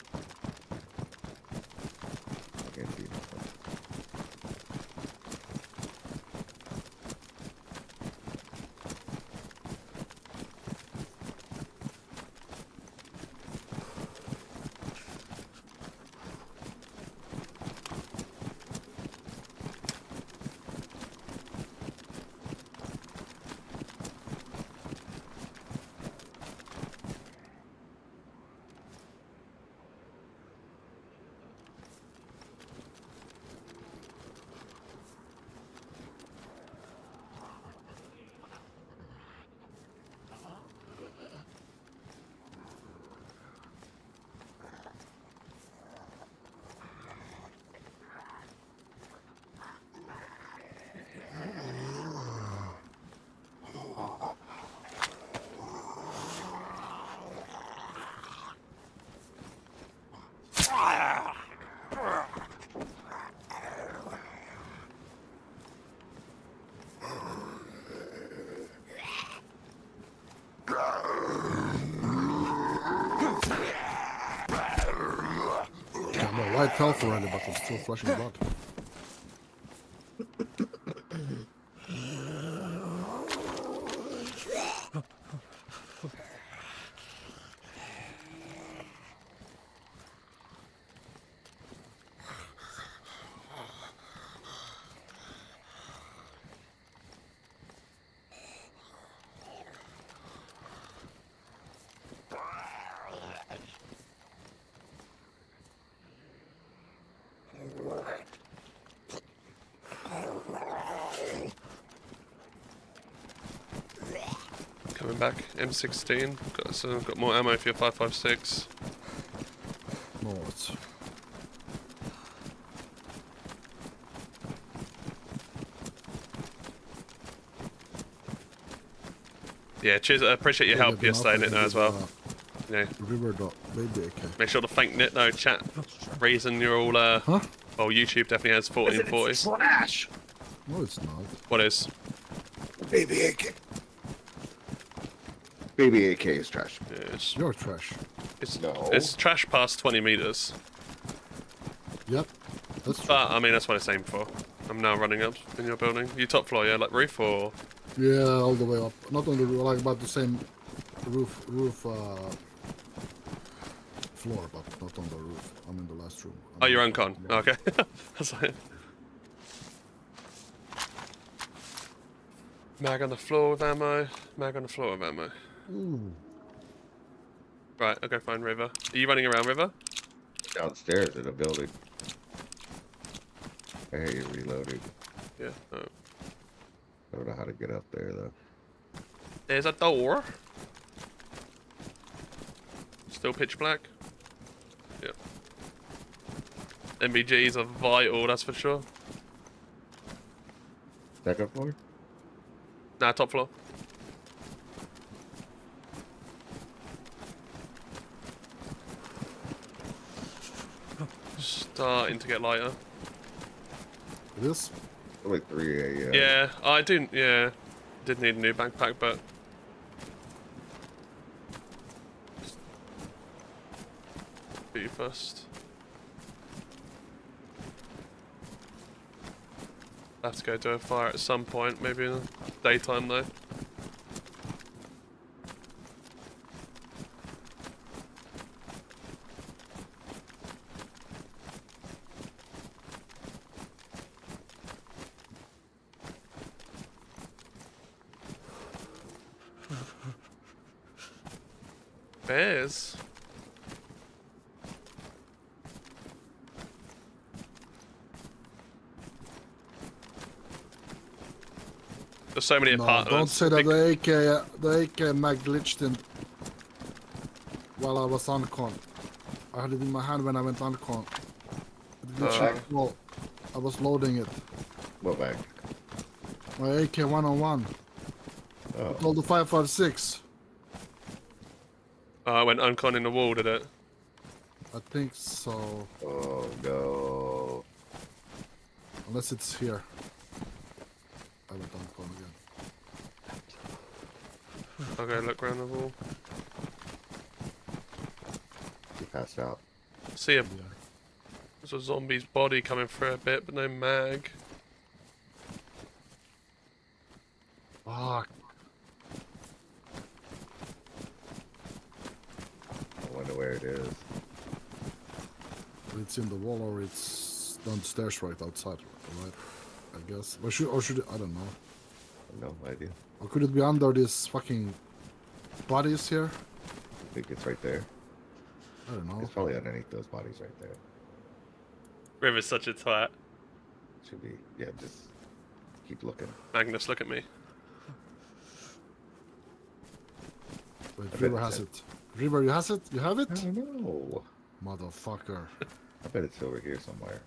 But I'm still flushing blood. Coming back, M16. Got so got more ammo for your 556. No, it's Yeah, cheers. I appreciate your help yesterday, Nitno, as well. Yeah, River dot baby AK. make sure to thank Nitno chat. Reason you're all uh. Huh? Oh, YouTube definitely has 1440. Slash. No, it's not. What is? Baby AK. Baby AK is trash. Yeah, it's, You're trash. it's, No. it's trash past 20 meters. Yep. That's true. But I mean, that's what it's aimed for. I'm now running up in your building. You top floor, yeah, like roof or Yeah, all the way up. Not on the roof, like about the same roof, roof, uh, floor, but not on the roof. I'm in the last room. I'm Oh, in you're the uncon. first Oh, okay. That's like... Mag on the floor with ammo. Mag on the floor with ammo. Ooh. Right, okay, fine, River. Are you running around, River? Downstairs in the building. I hear you reloading. Yeah. Oh. I don't know how to get up there though. There's a door. Still pitch black. Yeah. NVGs are vital, that's for sure. Second floor? Nah, top floor. Starting to get lighter. It is? Only 3 a.m. Yeah, I do. Yeah, did need a new backpack, but you first. Have to go do a fire at some point, maybe in the daytime though. Bears. There's so many No, apartments. don't say that Big- the AK, uh, the AK mag glitched in while I was uncon. I had it in my hand when I went uncon. It glitched Uh. in wall. I was loading it. What bag? My AK 101. Oh. All the 556. Oh, I went uncon in the wall, did it? I think so. Oh no. Unless it's here. I went uncon again. I'll go look around the wall. You passed out. See him. Yeah. there's a zombie's body coming through a bit, but no mag. Fuck. I wonder where it is. It's in the wall or it's downstairs right outside, right? I guess. Or should, or should it, I don't know. No idea. Or could it be under this fucking bodies here? I think it's right there. I don't know. It's probably underneath those bodies right there. River's such a twat. Should be. Yeah, just keep looking. Magnus, look at me. Wait, I River has a- it. River, you has it? You have I it? don't know. Motherfucker. I bet it's over here somewhere.